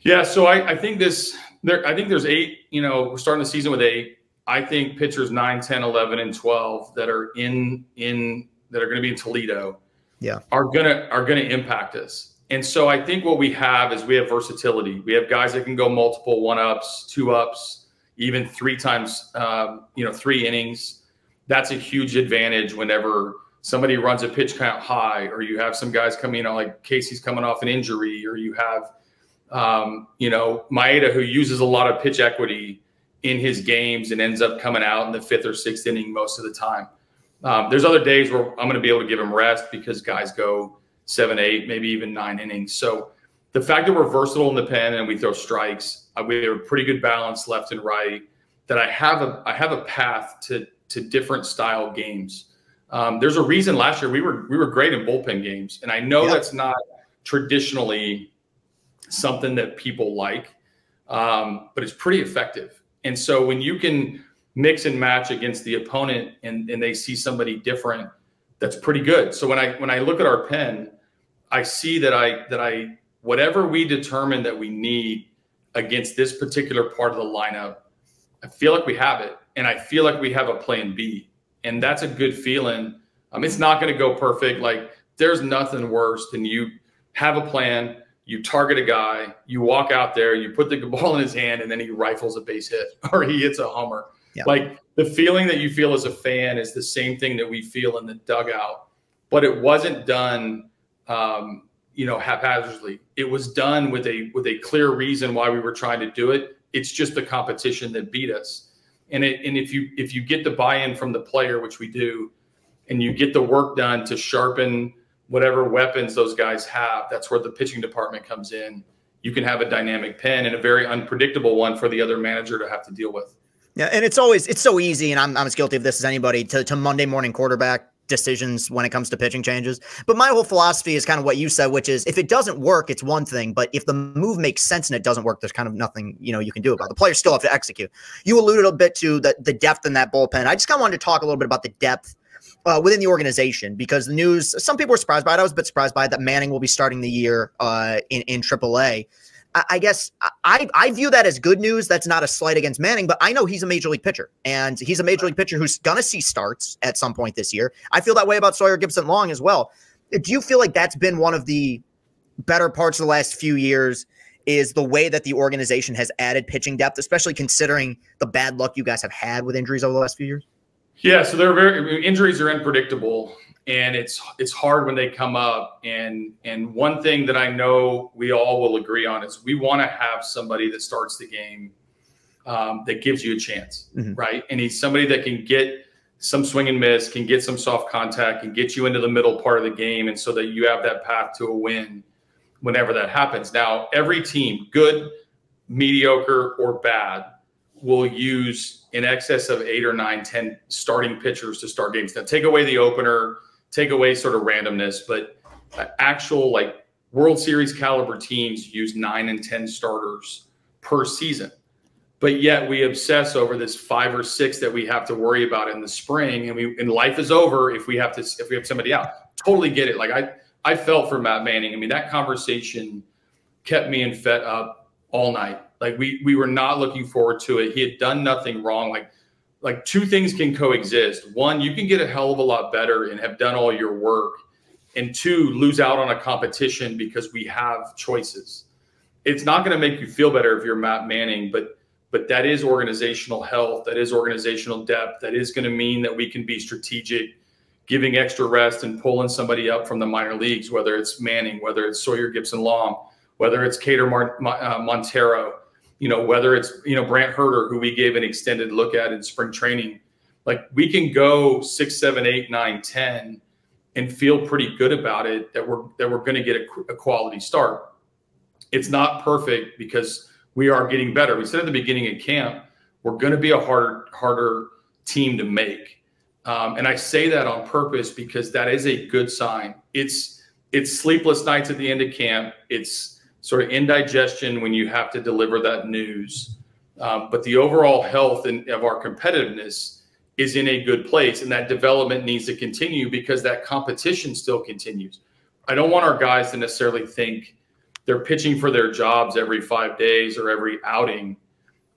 Yeah, so I, I think this there I think there's eight, you know, we're starting the season with eight. I think pitchers 9, 10, 11, and 12 that are in in that are going to be in Toledo yeah. are to are to impact us. And so I think what we have is we have versatility. We have guys that can go multiple one ups, two ups, even three times, um, you know, three innings. That's a huge advantage whenever somebody runs a pitch count high, or you have some guys coming, know, like Casey's coming off an injury, or you have, um, you know, Maeda who uses a lot of pitch equity in his games and ends up coming out in the fifth or sixth inning most of the time. Um, there's other days where I'm going to be able to give him rest because guys go seven, eight, maybe even nine innings. So the fact that we're versatile in the pen and we throw strikes, uh, we have a pretty good balance left and right. That I have a I have a path to to different style games. Um, there's a reason last year we were we were great in bullpen games, and I know yep. that's not traditionally something that people like, um, but it's pretty effective. And so when you can mix and match against the opponent and, and they see somebody different, that's pretty good. So when I when I look at our pen, I see that I that I whatever we determine that we need against this particular part of the lineup, I feel like we have it. And I feel like we have a plan B. And that's a good feeling. Um, it's not going to go perfect. Like there's nothing worse than you have a plan, you target a guy, you walk out there, you put the ball in his hand, and then he rifles a base hit or he hits a homer. Yeah. Like the feeling that you feel as a fan is the same thing that we feel in the dugout, but it wasn't done, um, you know, haphazardly. It was done with a with a clear reason why we were trying to do it. It's just the competition that beat us. And it, and if you if you get the buy-in from the player, which we do, and you get the work done to sharpen whatever weapons those guys have, that's where the pitching department comes in. You can have a dynamic pen and a very unpredictable one for the other manager to have to deal with. Yeah, and it's always it's so easy, and I'm I'm as guilty of this as anybody to to Monday morning quarterback decisions when it comes to pitching changes. But my whole philosophy is kind of what you said, which is if it doesn't work, it's one thing. But if the move makes sense and it doesn't work, there's kind of nothing you know you can do about it. The players still have to execute. You alluded a bit to the the depth in that bullpen. I just kind of wanted to talk a little bit about the depth uh, within the organization because the news, some people were surprised by it. I was a bit surprised by it that Manning will be starting the year uh, in, in AAA. I, guess I, I view that as good news. That's not a slight against Manning, but I know he's a major league pitcher and he's a major league pitcher who's going to see starts at some point this year. I feel that way about Sawyer Gipson-Long as well. Do you feel like that's been one of the better parts of the last few years? Is the way that the organization has added pitching depth, especially considering the bad luck you guys have had with injuries over the last few years? Yeah, so they're very injuries are unpredictable, and it's it's hard when they come up. And and one thing that I know we all will agree on is we want to have somebody that starts the game um, that gives you a chance, mm-hmm. right? And he's somebody that can get some swing and miss, can get some soft contact, can get you into the middle part of the game, and so that you have that path to a win whenever that happens. Now, every team, good, mediocre, or bad, will use in excess of eight or nine, ten starting pitchers to start games. Now, take away the opener, take away sort of randomness, but actual like World Series caliber teams use nine and 10 starters per season. But yet we obsess over this five or six that we have to worry about in the spring, and we and life is over if we have to if we have somebody out. Totally get it. Like I I felt for Matt Manning. I mean that conversation kept me and Fett up all night like we we were not looking forward to it. He had done nothing wrong. Like like two things can coexist. One, you can get a hell of a lot better and have done all your work. And two, lose out on a competition because we have choices. It's not going to make you feel better if you're Matt Manning, but but that is organizational health, that is organizational depth, that is going to mean that we can be strategic, giving extra rest and pulling somebody up from the minor leagues, whether it's Manning, whether it's Sawyer Gipson-Long, whether it's Mar- uh, Montero, you know, whether it's, you know, Brant Hurter, who we gave an extended look at in spring training, like we can go six, seven, eight, nine, 10 and feel pretty good about it that we're, that we're going to get a, a quality start. It's not perfect because we are getting better. We said at the beginning of camp, we're going to be a harder, harder team to make. Um, and I say that on purpose because that is a good sign. It's, it's sleepless nights at the end of camp. It's sort of indigestion when you have to deliver that news. Um, but the overall health and of our competitiveness is in a good place, and that development needs to continue because that competition still continues. I don't want our guys to necessarily think they're pitching for their jobs every five days or every outing.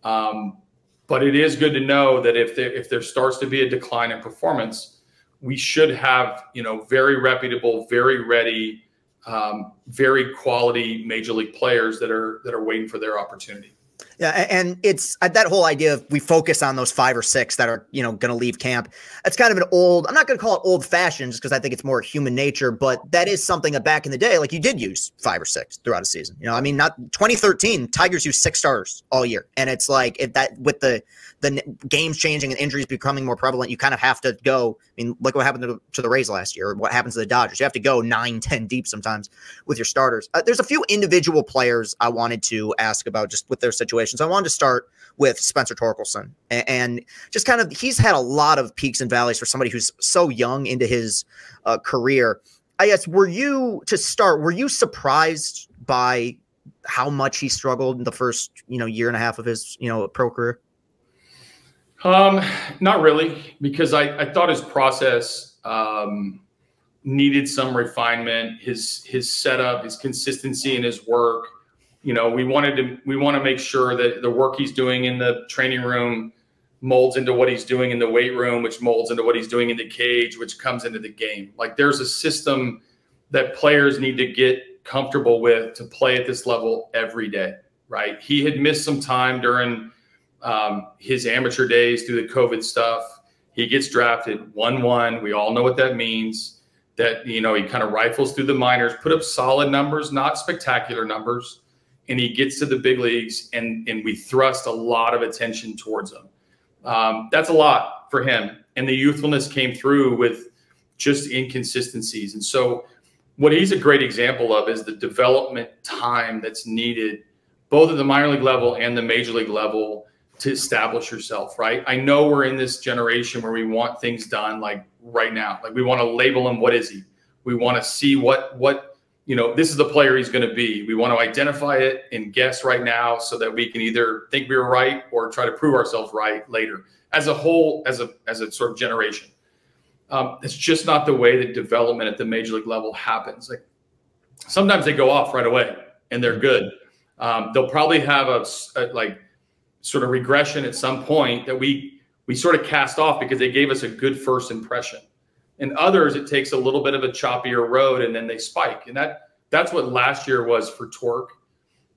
Um, but it is good to know that if there if there starts to be a decline in performance, we should have you know very reputable, very ready um, very quality major league players that are that are waiting for their opportunity. Yeah, and it's uh, that whole idea of we focus on those five or six that are you know going to leave camp. That's kind of an old. I'm not going to call it old fashioned, just because I think it's more human nature. But that is something that back in the day, like you did use five or six throughout a season. You know, I mean, not 2013 Tigers used six starters all year, and it's like if that with the the games changing and injuries becoming more prevalent, you kind of have to go. I mean, look what happened to, to the Rays last year, or what happens to the Dodgers. You have to go nine, ten deep sometimes with your starters. Uh, there's a few individual players I wanted to ask about just with their situations. I wanted to start with Spencer Torkelson, and, and just kind of he's had a lot of peaks and valleys for somebody who's so young into his uh, career. I guess were you to start? Were you surprised by how much he struggled in the first you know year and a half of his you know pro career? Um, not really, because I, I thought his process um, needed some refinement. His his setup, his consistency in his work. You know, we wanted to we want to make sure that the work he's doing in the training room molds into what he's doing in the weight room, which molds into what he's doing in the cage, which comes into the game. Like there's a system that players need to get comfortable with to play at this level every day. Right? He had missed some time during um, his amateur days through the COVID stuff. He gets drafted 1 1. We all know what that means. That, you know, he kind of rifles through the minors, put up solid numbers, not spectacular numbers. And he gets to the big leagues, and, and we thrust a lot of attention towards him. Um, that's a lot for him. And the youthfulness came through with just inconsistencies. And so, what he's a great example of is the development time that's needed, both at the minor league level and the major league level, to establish yourself, right? I know we're in this generation where we want things done like right now. Like we want to label him what is he? We want to see what what you know, this is the player he's going to be. We want to identify it and guess right now so that we can either think we were right or try to prove ourselves right later. As a whole as a as a sort of generation. Um, it's just not the way that development at the major league level happens. Like sometimes they go off right away and they're good. Um, they'll probably have a, a, like sort of regression at some point that we we sort of cast off because they gave us a good first impression. And others, it takes a little bit of a choppier road and then they spike. And that that's what last year was for Torque.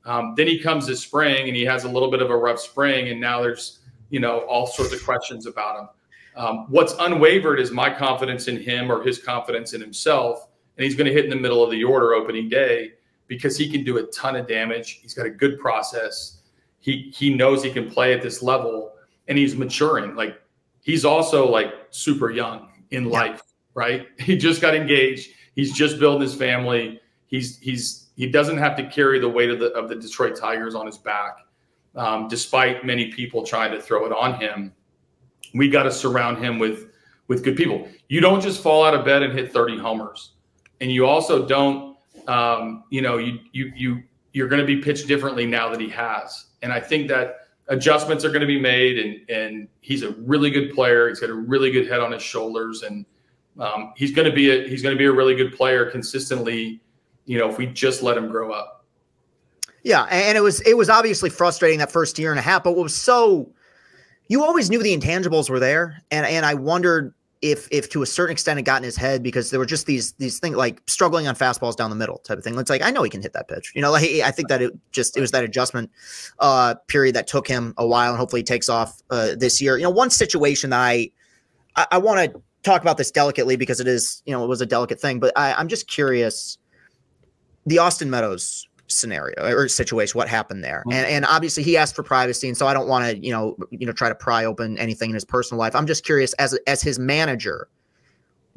Um, then he comes this spring and he has a little bit of a rough spring, and now there's you know all sorts of questions about him. Um, what's unwavered is my confidence in him or his confidence in himself, and he's going to hit in the middle of the order opening day because he can do a ton of damage. He's got a good process. He he knows he can play at this level, and he's maturing. Like he's also like super young in yeah. life, right? He just got engaged. He's just building his family. He's he's he doesn't have to carry the weight of the of the Detroit Tigers on his back, um, despite many people trying to throw it on him. We got to surround him with with good people. You don't just fall out of bed and hit 30 homers, and you also don't, um, you know, you you you you're going to be pitched differently now that he has. And I think that adjustments are going to be made, and and he's a really good player. He's got a really good head on his shoulders, and um, he's going to be a he's going to be a really good player consistently you know, if we just let him grow up. Yeah, and it was it was obviously frustrating that first year and a half, but what was so you always knew the intangibles were there, and and I wondered if if to a certain extent it got in his head because there were just these these things like struggling on fastballs down the middle type of thing. It's like I know he can hit that pitch. You know, like I think that it just it was that adjustment uh period that took him a while and hopefully he takes off uh this year. You know, one situation that I I, I want to talk about this delicately because it is, you know, it was a delicate thing, but I, I'm just curious the Austin Meadows scenario or situation what happened there? Mm-hmm. and and obviously he asked for privacy and so i don't want to you know you know try to pry open anything in his personal life. I'm just curious as as his manager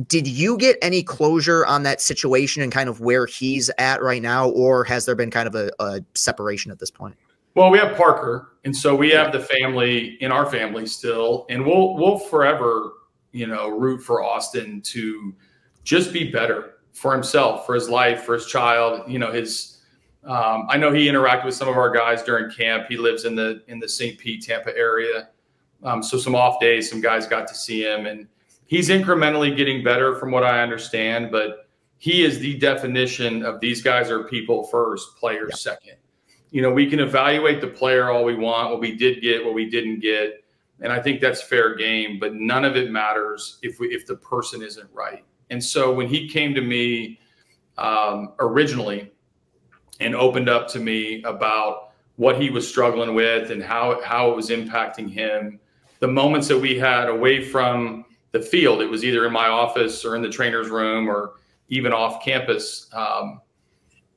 did you get any closure on that situation and kind of where he's at right now or has there been kind of a, a separation at this point? Well we have parker and so we have the family in our family still and we'll we'll forever you know root for austin to just be better for himself, for his life, for his child. You know, his. Um, I know he interacted with some of our guys during camp. He lives in the in the St. Pete, Tampa area. Um, so some off days, some guys got to see him, and he's incrementally getting better, from what I understand. But he is the definition of these guys are people first, players yeah. second. You know, we can evaluate the player all we want, what we did get, what we didn't get, and I think that's fair game. But none of it matters if we if the person isn't right. And so when he came to me um, originally and opened up to me about what he was struggling with and how how it was impacting him, the moments that we had away from the field, it was either in my office or in the trainer's room or even off campus. Um,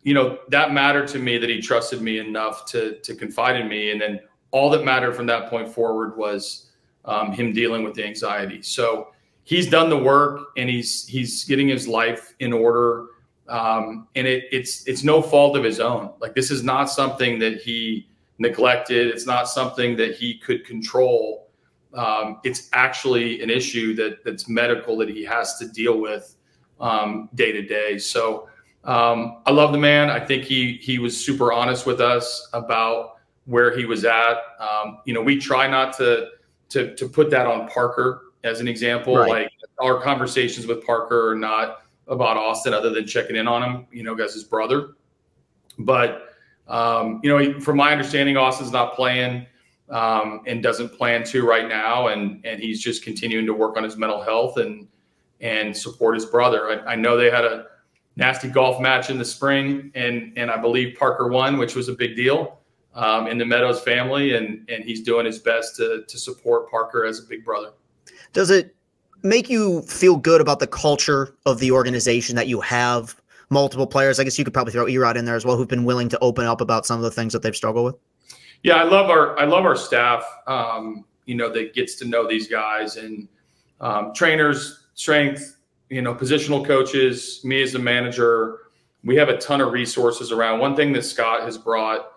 you know that mattered to me that he trusted me enough to to confide in me, and then all that mattered from that point forward was um, him dealing with the anxiety. So he's done the work and he's he's getting his life in order. Um, and it, it's it's no fault of his own. Like this is not something that he neglected. It's not something that he could control. Um, it's actually an issue that that's medical that he has to deal with um, day to day. So um, I love the man. I think he he was super honest with us about where he was at. Um, you know, we try not to to to put that on Parker as an example. Right. Like our conversations with Parker are not about Austin other than checking in on him, you know, as his brother. But, um, you know, from my understanding, Austin's not playing um, and doesn't plan to right now. And, and he's just continuing to work on his mental health and, and support his brother. I, I know they had a nasty golf match in the spring and, and I believe Parker won, which was a big deal. Um, in the Meadows family, and and he's doing his best to to support Parker as a big brother. Does it make you feel good about the culture of the organization that you have multiple players? I guess you could probably throw Erod in there as well, who've been willing to open up about some of the things that they've struggled with. Yeah, I love our I love our staff. Um, you know, that gets to know these guys and um, trainers, strength, you know, positional coaches, me as a manager. We have a ton of resources around. One thing that Scott has brought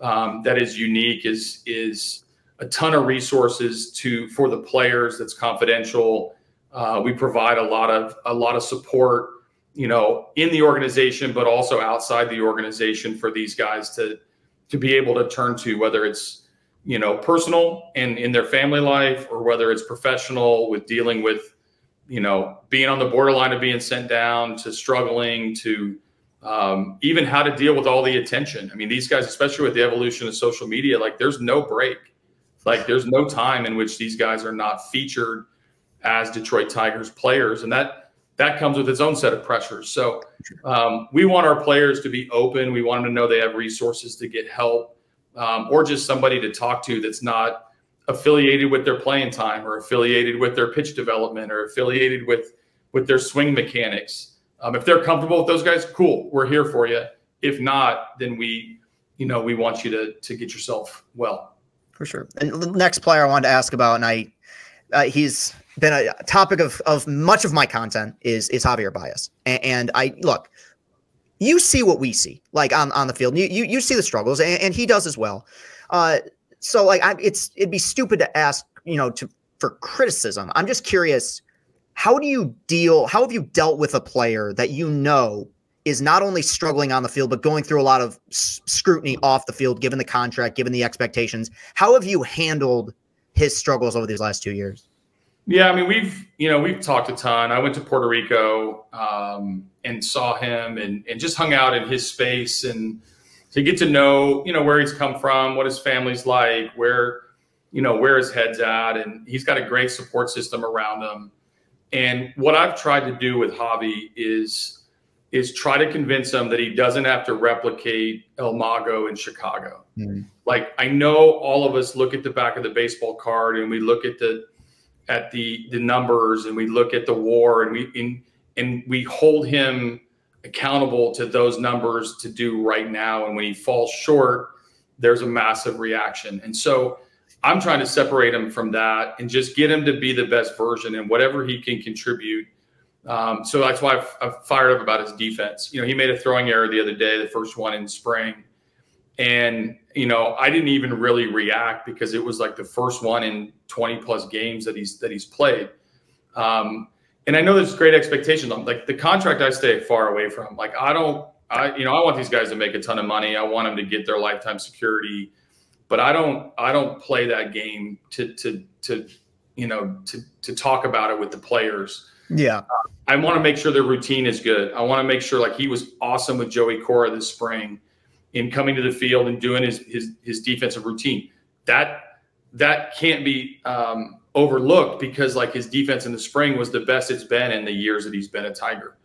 um, that is unique is is a ton of resources to for the players. That's confidential. Uh, we provide a lot of a lot of support, you know, in the organization, but also outside the organization for these guys to to be able to turn to, whether it's you know personal and in their family life, or whether it's professional with dealing with you know, being on the borderline of being sent down to struggling to um, even how to deal with all the attention. I mean, these guys, especially with the evolution of social media, like there's no break. Like there's no time in which these guys are not featured as Detroit Tigers players, and that that comes with its own set of pressures. So um, we want our players to be open. We want them to know they have resources to get help, um, or just somebody to talk to that's not affiliated with their playing time or affiliated with their pitch development or affiliated with with their swing mechanics. Um, if they're comfortable with those guys, cool, we're here for you. If not, then we, you know, we want you to to get yourself well. For sure. And the next player I wanted to ask about, and I, uh, he's been a topic of of much of my content is is Javier Báez, and, and I look. You see what we see, like on, on the field. You, you you see the struggles, and, and he does as well. Uh, so like I, it's it'd be stupid to ask you know to for criticism. I'm just curious, how do you deal? How have you dealt with a player that you know is not only struggling on the field but going through a lot of scrutiny off the field, given the contract, given the expectations? How have you handled his struggles over these last two years? Yeah, I mean we've you know we've talked a ton. I went to Puerto Rico um, and saw him and and just hung out in his space and to get to know, you know, where he's come from, what his family's like, where, you know, where his head's at. And he's got a great support system around him. And what I've tried to do with Javi is is try to convince him that he doesn't have to replicate El Mago in Chicago. Mm-hmm. Like I know all of us look at the back of the baseball card and we look at the at the the numbers and we look at the war and we in, and we hold him accountable to those numbers to do right now. And when he falls short, there's a massive reaction. And so I'm trying to separate him from that and just get him to be the best version and whatever he can contribute. Um, so that's why I've, I've, fired up about his defense. You know, he made a throwing error the other day, the first one in spring. And, you know, I didn't even really react because it was like the first one in 20 plus games that he's that he's played. Um, and I know there's great expectations. on like the contract I stay far away from. Like I don't, I you know I want these guys to make a ton of money. I want them to get their lifetime security, but I don't I don't play that game to to to you know to to talk about it with the players. Yeah, uh, I want to make sure their routine is good. I want to make sure like he was awesome with Joey Cora this spring in coming to the field and doing his his his defensive routine. That that can't be um, overlooked because like his defense in the spring was the best it's been in the years that he's been a Tiger.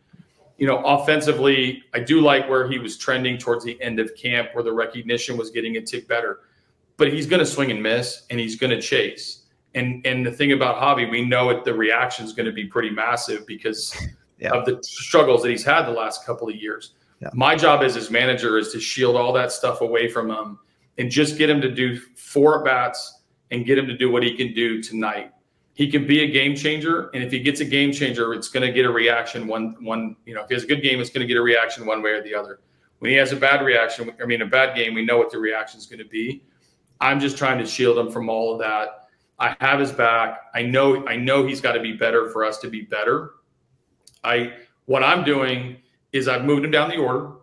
You know, offensively, I do like where he was trending towards the end of camp, where the recognition was getting a tick better. But he's going to swing and miss, and he's going to chase. And and the thing about Javi, we know it, the reaction is going to be pretty massive because yeah. of the struggles that he's had the last couple of years. Yeah. My job as his manager is to shield all that stuff away from him and just get him to do four at bats and get him to do what he can do tonight. He can be a game changer, and if he gets a game changer, it's going to get a reaction. One, one, you know, if he has a good game, it's going to get a reaction one way or the other. When he has a bad reaction, I mean, a bad game, we know what the reaction is going to be. I'm just trying to shield him from all of that. I have his back. I know, I know he's got to be better for us to be better. I, what I'm doing is I've moved him down the order.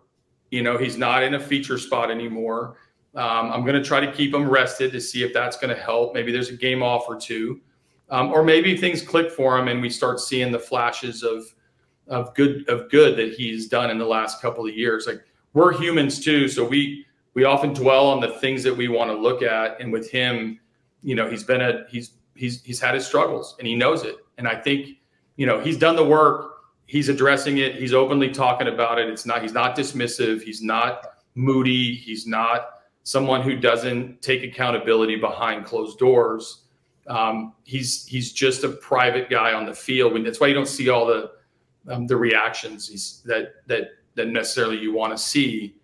You know, he's not in a feature spot anymore. Um, I'm going to try to keep him rested to see if that's going to help. Maybe there's a game off or two, um, or maybe things click for him and we start seeing the flashes of of good of good that he's done in the last couple of years. Like we're humans too, so we we often dwell on the things that we want to look at. And with him, you know, he's been a he's he's he's had his struggles and he knows it. And I think you know he's done the work. He's addressing it. He's openly talking about it. It's not he's not dismissive. He's not moody. He's not someone who doesn't take accountability behind closed doors. Um, he's he's just a private guy on the field, and that's why you don't see all the um, the reactions he's, that that that necessarily you want to see.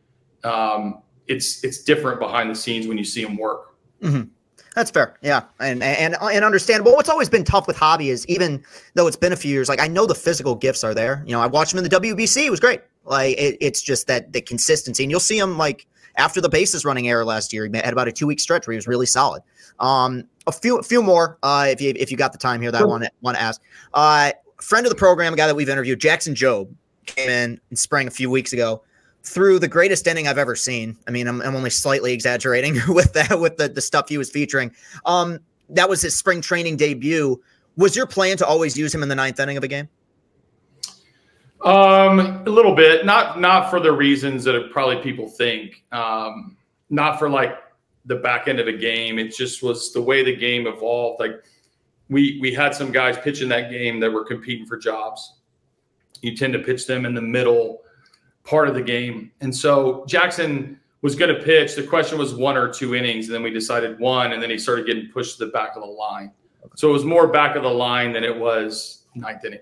Um, it's it's different behind the scenes when you see him work. Mm-hmm. That's fair, yeah, and and and understandable. What's always been tough with Javi is even though it's been a few years, like I know the physical gifts are there. You know, I watched him in the WBC; it was great. Like it, it's just that the consistency, and you'll see him like after the bases running error last year. He had about a two week stretch where he was really solid. Um, a few, a few more, uh, if you if you got the time here that sure. I want to want to ask. Uh, friend of the program, a guy that we've interviewed, Jackson Jobe, came in in spring a few weeks ago. Threw the greatest inning I've ever seen. I mean, I'm, I'm only slightly exaggerating with that, with the, the stuff he was featuring. Um, that was his spring training debut. Was your plan to always use him in the ninth inning of a game? Um, a little bit, not not for the reasons that probably people think. Um, not for like the back end of a game. It just was the way the game evolved. Like we we had some guys pitching that game that were competing for jobs. You tend to pitch them in the middle part of the game, and so Jackson was going to pitch. The question was one or two innings, and then we decided one, and then he started getting pushed to the back of the line. So it was more back of the line than it was ninth inning.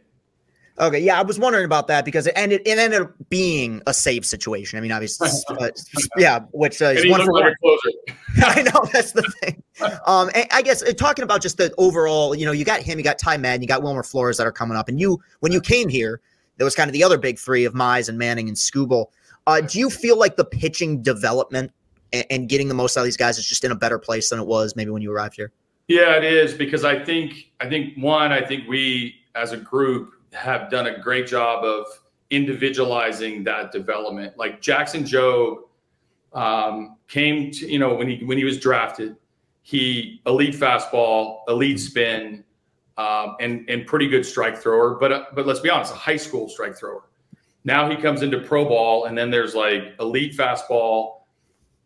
Okay, yeah, I was wondering about that because it ended it ended up being a save situation. I mean, obviously, uh, yeah, which uh, is one for one. I know that's the thing. Um, I guess uh, talking about just the overall, you know, you got him, you got Ty Madden, you got Wilmer Flores that are coming up, and you when you came here, there was kind of the other big three of Mize and Manning and Skubal. Uh, do you feel like the pitching development and, and getting the most out of these guys is just in a better place than it was maybe when you arrived here? Yeah, it is because I think I think one, I think we as a group have done a great job of individualizing that development. Like Jackson Jobe um, came to, you know, when he when he was drafted, he elite fastball, elite spin, um, and and pretty good strike thrower. But uh, but let's be honest, a high school strike thrower. Now he comes into pro ball, and then there's like elite fastball,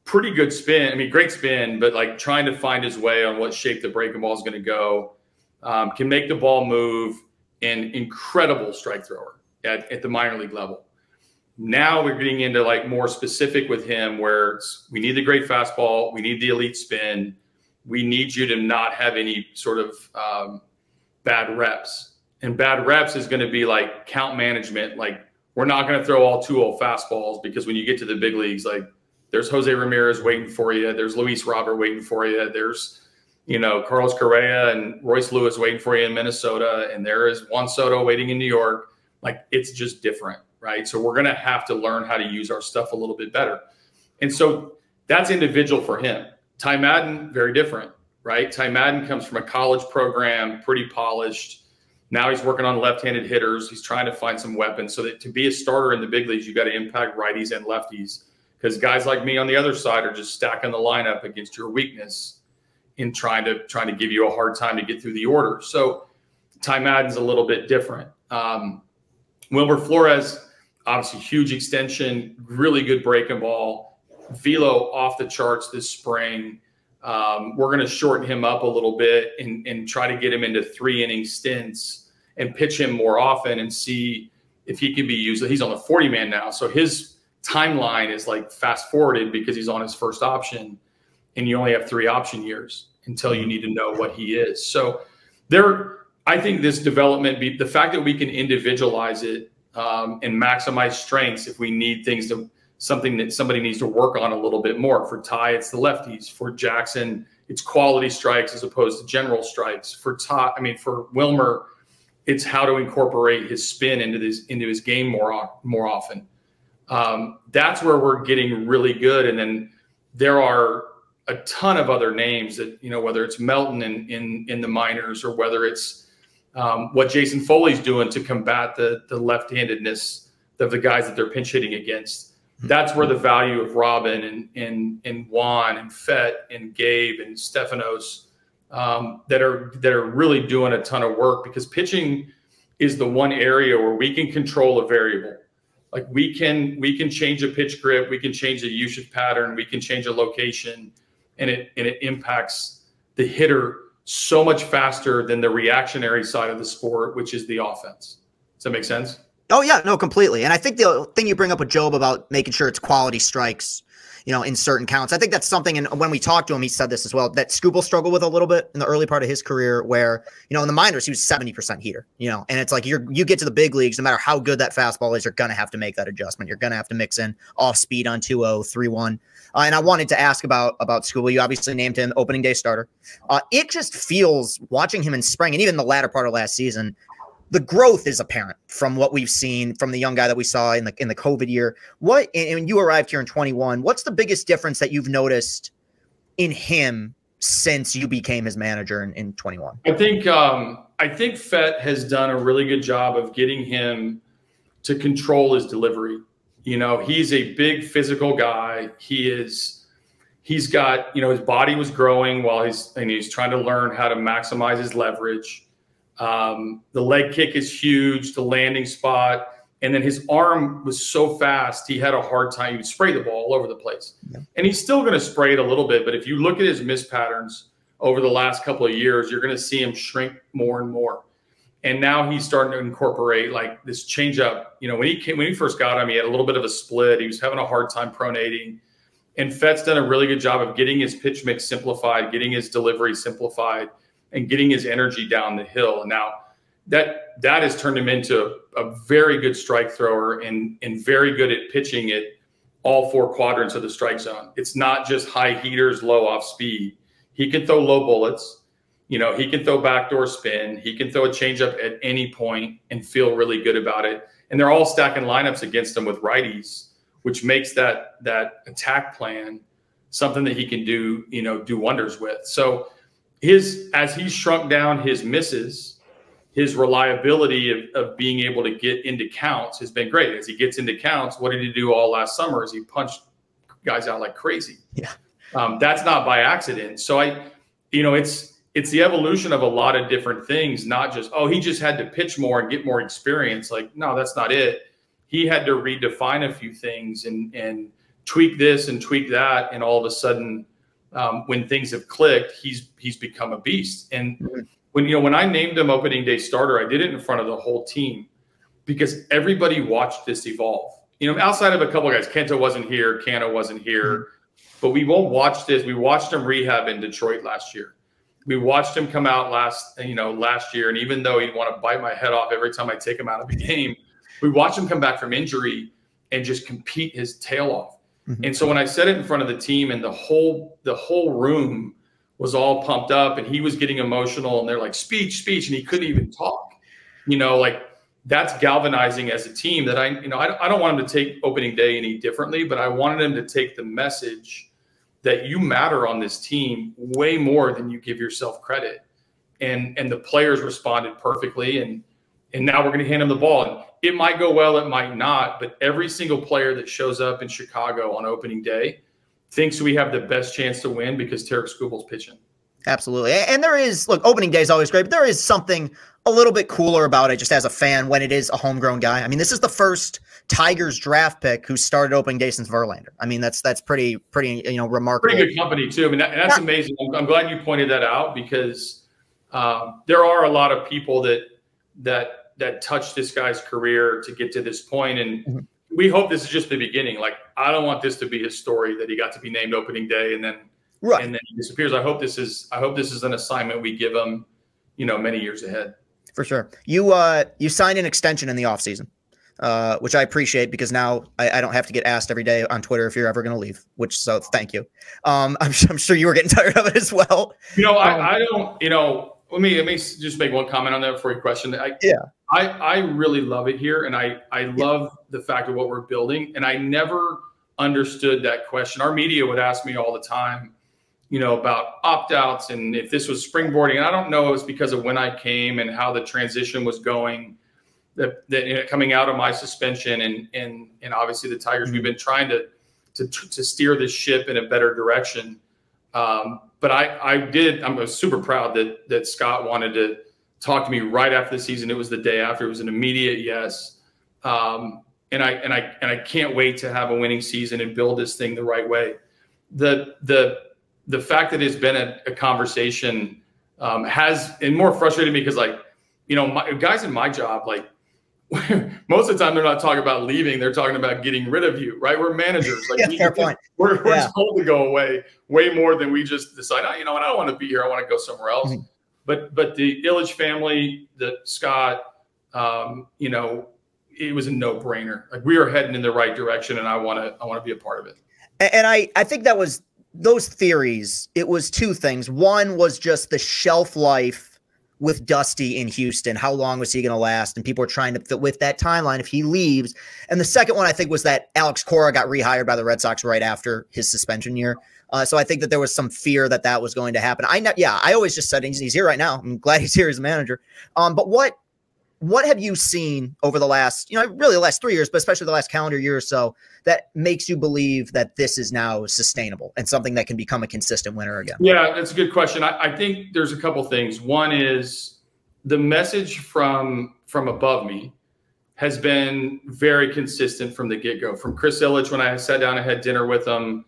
pretty good spin. I mean, great spin, but like trying to find his way on what shape the breaking ball is going to go. Um, can make the ball move and incredible strike thrower at, at the minor league level. Now we're getting into like more specific with him where we need the great fastball, we need the elite spin, we need you to not have any sort of um, bad reps. And bad reps is going to be like count management. Like we're not going to throw all 2 old fastballs because when you get to the big leagues, like there's Jose Ramirez waiting for you, there's Luis Robert waiting for you, there's you know, Carlos Correa and Royce Lewis waiting for you in Minnesota, and there is Juan Soto waiting in New York. Like it's just different, right? So we're going to have to learn how to use our stuff a little bit better. And so that's individual for him. Ty Madden, very different, right? Ty Madden comes from a college program, pretty polished. Now he's working on left-handed hitters. He's trying to find some weapons so that to be a starter in the big leagues, you got to impact righties and lefties. Because guys like me on the other side are just stacking the lineup against your weakness in trying to trying to give you a hard time to get through the order. So Ty Madden's a little bit different. Um, Wilmer Flores, obviously huge extension, really good breaking ball, velo off the charts this spring. Um, we're going to shorten him up a little bit and, and try to get him into three inning stints and pitch him more often and see if he can be used. He's on the 40 man now. So his timeline is like fast forwarded because he's on his first option and you only have three option years until you need to know what he is. So there, I think this development, the fact that we can individualize it um, and maximize strengths if we need things to something that somebody needs to work on a little bit more. For Ty, it's the lefties. For Jackson, it's quality strikes as opposed to general strikes. For Ty, I mean, for Wilmer, it's how to incorporate his spin into this into his game more more often. Um, that's where we're getting really good. And then there are a ton of other names that you know whether it's Melton in in, in the minors or whether it's um, what Jason Foley's doing to combat the the left-handedness of the guys that they're pinch hitting against. That's where the value of Robin and and and Juan and Fett and Gabe and Stefanos um, that are that are really doing a ton of work because pitching is the one area where we can control a variable. Like we can we can change a pitch grip, we can change a usage pattern, we can change a location and it and it impacts the hitter so much faster than the reactionary side of the sport, which is the offense. Does that make sense? Oh yeah, no, completely. And I think the thing you bring up with Jobe about making sure it's quality strikes, you know, in certain counts, I think that's something. And when we talked to him, he said this as well that Skubal struggled with a little bit in the early part of his career, where you know in the minors he was seventy percent heater, you know, and it's like you're you get to the big leagues, no matter how good that fastball is, you're gonna have to make that adjustment. You're gonna have to mix in off speed on 2-0, 3-1. Uh, and I wanted to ask about about Skubal. You obviously named him opening day starter. Uh, it just feels watching him in spring and even the latter part of last season, the growth is apparent from what we've seen from the young guy that we saw in the in the COVID year. What and you arrived here in 21. What's the biggest difference that you've noticed in him since you became his manager in, in 21? I think um, I think Fett has done a really good job of getting him to control his delivery. You know, he's a big physical guy. He is he's got, you know, his body was growing while he's and he's trying to learn how to maximize his leverage. Um, the leg kick is huge, the landing spot, and then his arm was so fast he had a hard time. He would spray the ball all over the place, yeah. and he's still going to spray it a little bit. But if you look at his miss patterns over the last couple of years, you're going to see him shrink more and more. And now he's starting to incorporate like this changeup. You know, when he came, when he first got him, he had a little bit of a split. He was having a hard time pronating. And Fett's done a really good job of getting his pitch mix simplified, getting his delivery simplified, and getting his energy down the hill. Now that that has turned him into a very good strike thrower and and very good at pitching it all four quadrants of the strike zone. It's not just high heaters, low off speed. He can throw low bullets. You know, he can throw backdoor spin. He can throw a changeup at any point and feel really good about it. And they're all stacking lineups against him with righties, which makes that that attack plan something that he can do, you know, do wonders with. So his as he's shrunk down his misses, his reliability of, of being able to get into counts has been great. As he gets into counts, what did he do all last summer? Is he punched guys out like crazy? Yeah, um, that's not by accident. So I, you know, it's it's the evolution of a lot of different things, not just oh he just had to pitch more and get more experience. Like no, that's not it. He had to redefine a few things and and tweak this and tweak that, and all of a sudden um, when things have clicked, he's he's become a beast. And mm-hmm. when you know when I named him opening day starter, I did it in front of the whole team because everybody watched this evolve. You know, outside of a couple of guys, Kenta wasn't here, Canha wasn't here, mm-hmm. but we won't watch this. We watched him rehab in Detroit last year. We watched him come out last, you know, last year, and even though he'd want to bite my head off every time I take him out of a game, we watched him come back from injury and just compete his tail off. Mm-hmm. And so when I said it in front of the team and the whole the whole room was all pumped up and he was getting emotional and they're like speech speech and he couldn't even talk. You know, like that's galvanizing as a team that I you know I, I don't want him to take opening day any differently, but I wanted him to take the message that you matter on this team way more than you give yourself credit. And and the players responded perfectly and and now we're going to hand him the ball. And it might go well, it might not, but every single player that shows up in Chicago on opening day thinks we have the best chance to win because Tarik Skubal's pitching. Absolutely. And there is, look, opening day is always great, but there is something a little bit cooler about it just as a fan when it is a homegrown guy. I mean, this is the first Tigers draft pick who started opening day since Verlander. I mean, that's that's pretty pretty you know remarkable. Pretty good company too. I mean, that, that's yeah. amazing. I'm, I'm, glad you pointed that out because um, there are a lot of people that that that touched this guy's career to get to this point. And mm-hmm. we hope this is just the beginning. Like, I don't want this to be his story that he got to be named opening day and then right. and then he disappears. I hope this is I hope this is an assignment we give him, you know, many years ahead. For sure. You uh you signed an extension in the offseason. Uh, which I appreciate because now I, I, don't have to get asked every day on Twitter if you're ever going to leave. Which so thank you. Um, I'm, I'm, sure you were getting tired of it as well. You know, I, um, I don't. You know, let me let me just make one comment on that before you question. I, yeah, I I really love it here, and I I love the fact of what we're building. And I never understood that question. Our media would ask me all the time, you know, about opt outs and if this was springboarding. And I don't know it was because of when I came and how the transition was going. That, that you know, coming out of my suspension and and and obviously the Tigers, we've been trying to to to steer this ship in a better direction. Um, but I, I did. I'm super proud that that Scott wanted to talk to me right after the season. It was the day after. It was an immediate yes. Um, and I and I and I can't wait to have a winning season and build this thing the right way. The the the fact that it's been a, a conversation um, has and more frustrated me because like you know my, guys in my job like most of the time they're not talking about leaving they're talking about getting rid of you right we're managers like yeah, we, fair point. we're, we're yeah. told to go away way more than we just decide oh, you know what i don't want to be here i want to go somewhere else mm-hmm. But but the Ilitch family the scott um, you know it was a no-brainer like we are heading in the right direction and i want to i want to be a part of it and, i i think that was those theories it was two things one was just the shelf life with Dusty in Houston. How long was he going to last? And people are trying to fit with that timeline if he leaves. And the second one, I think, was that Alex Cora got rehired by the Red Sox right after his suspension year. Uh, so I think that there was some fear that that was going to happen. I know, yeah, I always just said he's, he's here right now. I'm glad he's here as a manager. Um, but what what have you seen over the last, you know, really the last three years, but especially the last calendar year or so, that makes you believe that this is now sustainable and something that can become a consistent winner again? Yeah, that's a good question. I, I think there's a couple things. One is the message from from above me has been very consistent from the get go. From Chris Ilitch, when I sat down and had dinner with him,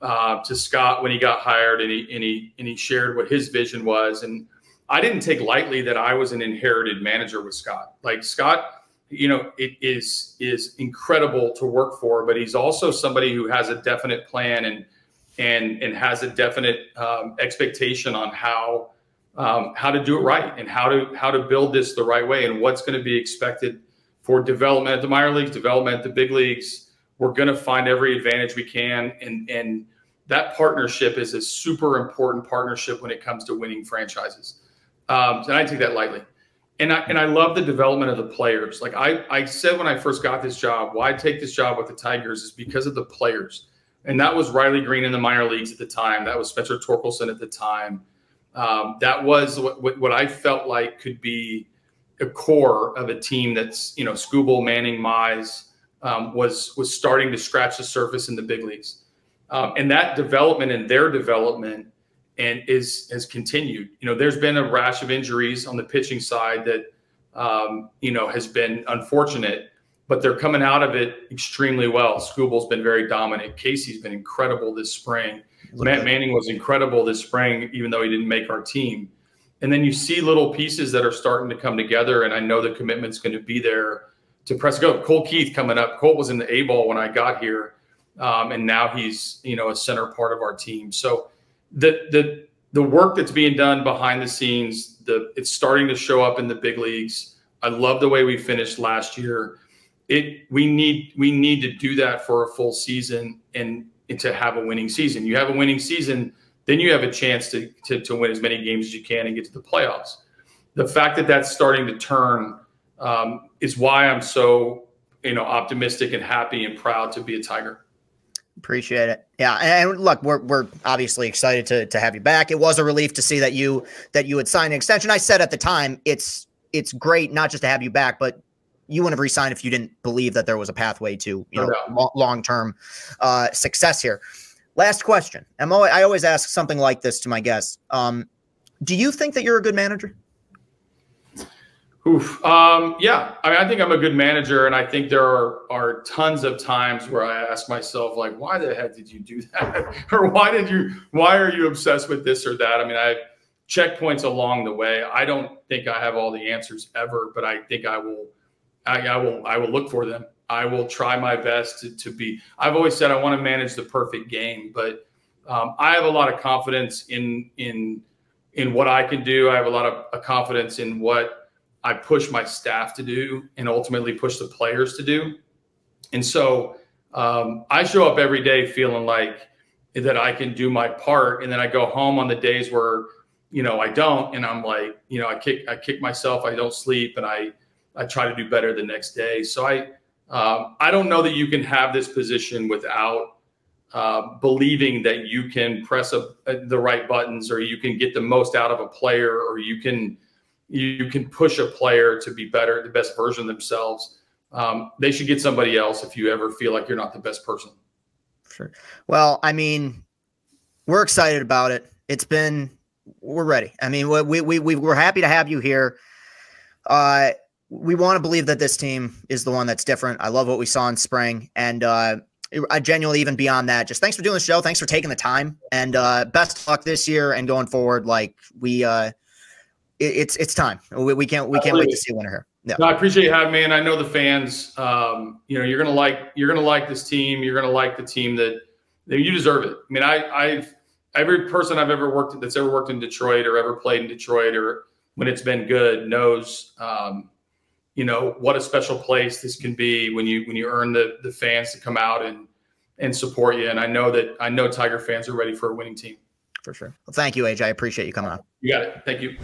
uh, to Scott when he got hired, and he and he and he shared what his vision was. And I didn't take lightly that I was an inherited manager with Scott. Like Scott, you know, it is is incredible to work for, but he's also somebody who has a definite plan and and and has a definite um, expectation on how um, how to do it right and how to how to build this the right way and what's going to be expected for development at the minor leagues, development at the big leagues. We're going to find every advantage we can, and and that partnership is a super important partnership when it comes to winning franchises. Um, and I take that lightly. And I and I love the development of the players. Like I I said when I first got this job, why I take this job with the Tigers is because of the players. And that was Riley Greene in the minor leagues at the time. That was Spencer Torkelson at the time. Um, that was what, what, I felt like could be a core of a team that's you know Skubal, Manning, Mize um, was was starting to scratch the surface in the big leagues, um, and that development and their development and is has continued. You know, there's been a rash of injuries on the pitching side that um, you know has been unfortunate, but they're coming out of it extremely well. Skubal's been very dominant. Casey's been incredible this spring. Matt Manning was incredible this spring, even though he didn't make our team and then you see little pieces that are starting to come together. And I know the commitment's going to be there to press go. Colt Keith coming up. Colt was in the A ball when I got here, um, and now he's you know a center part of our team. So the the the work that's being done behind the scenes, the it's starting to show up in the big leagues. I love the way we finished last year. It we need we need to do that for a full season and, and to have a winning season. You have a winning season then you have a chance to, to, to win as many games as you can and get to the playoffs. The fact that that's starting to turn um, is why I'm so you know optimistic and happy and proud to be a Tiger. Appreciate it. Yeah, and look, we're we're obviously excited to to have you back. It was a relief to see that you that you had signed an extension. I said at the time, it's it's great not just to have you back, but you wouldn't have resigned if you didn't believe that there was a pathway to you know no long term uh, success here. Last question. I'm always, I always ask something like this to my guests. Um, do you think that you're a good manager? Oof. Um, yeah, I, mean, I think I'm a good manager, and I think there are are tons of times where I ask myself, like, why the heck did you do that, or why did you, why are you obsessed with this or that? I mean, I checkpoints along the way. I don't think I have all the answers ever, but I think I will, I, I will, I will look for them. I will try my best to, to be. I've always said I want to manage the perfect game, but um, I have a lot of confidence in in in what I can do. I have a lot of confidence in what I push my staff to do, and ultimately push the players to do. And so um, I show up every day feeling like that I can do my part, and then I go home on the days where you know I don't, and I'm like, you know, I kick I kick myself, I don't sleep, and I I try to do better the next day. So I um, I don't know that you can have this position without uh, believing that you can press a, a, the right buttons or you can get the most out of a player or you can you can push a player to be better, the best version of themselves. Um, they should get somebody else if you ever feel like you're not the best person. Sure. Well, I mean, we're excited about it. It's been we're ready. I mean, we we, we we're happy to have you here. Uh, we want to believe that this team is the one that's different. I love what we saw in spring, and uh, I genuinely even beyond that. Just thanks for doing the show. Thanks for taking the time, and uh, best luck this year and going forward. Like we, uh, it's it's time. We, we can't we can't wait to see a winner here. Yeah. No, I appreciate you having me, and I know the fans. Um, you know, you're gonna like you're gonna like this team. You're gonna like the team that, that you deserve it. I mean, I I've every person I've ever worked that's ever worked in Detroit or ever played in Detroit or when it's been good knows. Um, you know what a special place this can be when you when you earn the the fans to come out and and support you. And I know that I know Tiger fans are ready for a winning team. For sure. Well, thank you, AJ. I appreciate you coming on. You got it. Thank you.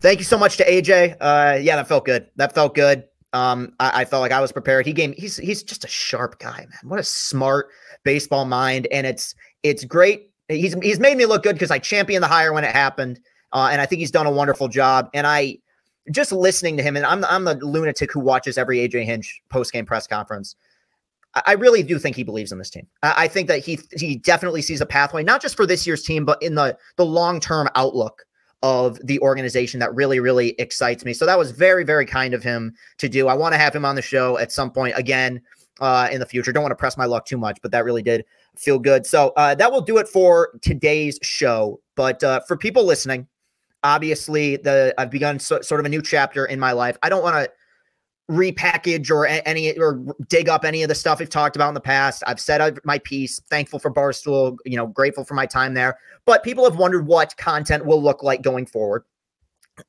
Thank you so much to AJ. Uh, yeah, that felt good. That felt good. Um, I, I, felt like I was prepared. He gave he's he's just a sharp guy, man. What a smart baseball mind, and it's it's great. He's he's made me look good because I championed the hire when it happened, uh, and I think he's done a wonderful job. And I just listening to him, and I'm I'm the lunatic who watches every AJ Hinch post game press conference. I really do think he believes in this team. I think that he he definitely sees a pathway, not just for this year's team, but in the the long term outlook of the organization that really, really excites me. So that was very, very kind of him to do. I want to have him on the show at some point again uh, in the future. Don't want to press my luck too much, but that really did feel good. So uh, that will do it for today's show. But uh, for people listening, obviously the I've begun so, sort of a new chapter in my life. I don't want to repackage or any or dig up any of the stuff we've talked about in the past. I've said my piece. Thankful for Barstool, you know, grateful for my time there. But people have wondered what content will look like going forward.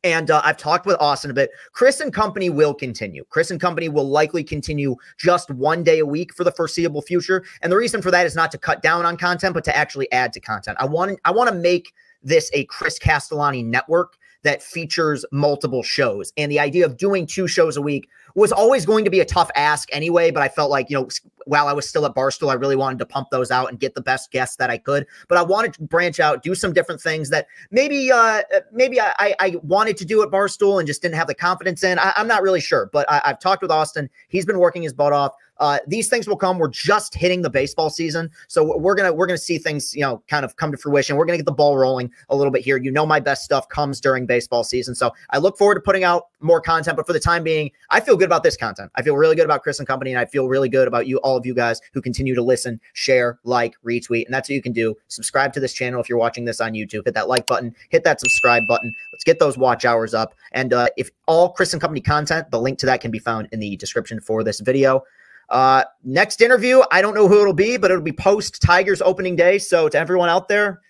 And uh, I've talked with Austin a bit. Chris and company will continue. Chris and company will likely continue just one day a week for the foreseeable future. And the reason for that is not to cut down on content, but to actually add to content. I want I want to make this a Chris Castellani network that features multiple shows. And the idea of doing two shows a week was always going to be a tough ask anyway. But I felt like, you know, while I was still at Barstool, I really wanted to pump those out and get the best guests that I could. But I wanted to branch out, do some different things that maybe, uh, maybe I, I wanted to do at Barstool and just didn't have the confidence in. I, am not really sure, but I, I've talked with Austin. He's been working his butt off. Uh, these things will come. We're just hitting the baseball season, so we're gonna we're gonna see things you know kind of come to fruition. We're gonna get the ball rolling a little bit here. You know, my best stuff comes during baseball season, so I look forward to putting out more content. But for the time being, I feel good about this content. I feel really good about Chris and company, and I feel really good about you, all of you guys who continue to listen, share, like, retweet, and that's what you can do. Subscribe to this channel if you're watching this on YouTube. Hit that like button, hit that subscribe button. Let's get those watch hours up. And uh, if all Chris and company content, the link to that can be found in the description for this video. Uh, next interview, I don't know who it'll be, but it'll be post Tigers opening day. So to everyone out there,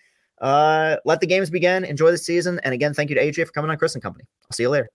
uh, let the games begin. Enjoy the season. And again, thank you to AJ for coming on Chris and Company. I'll see you later.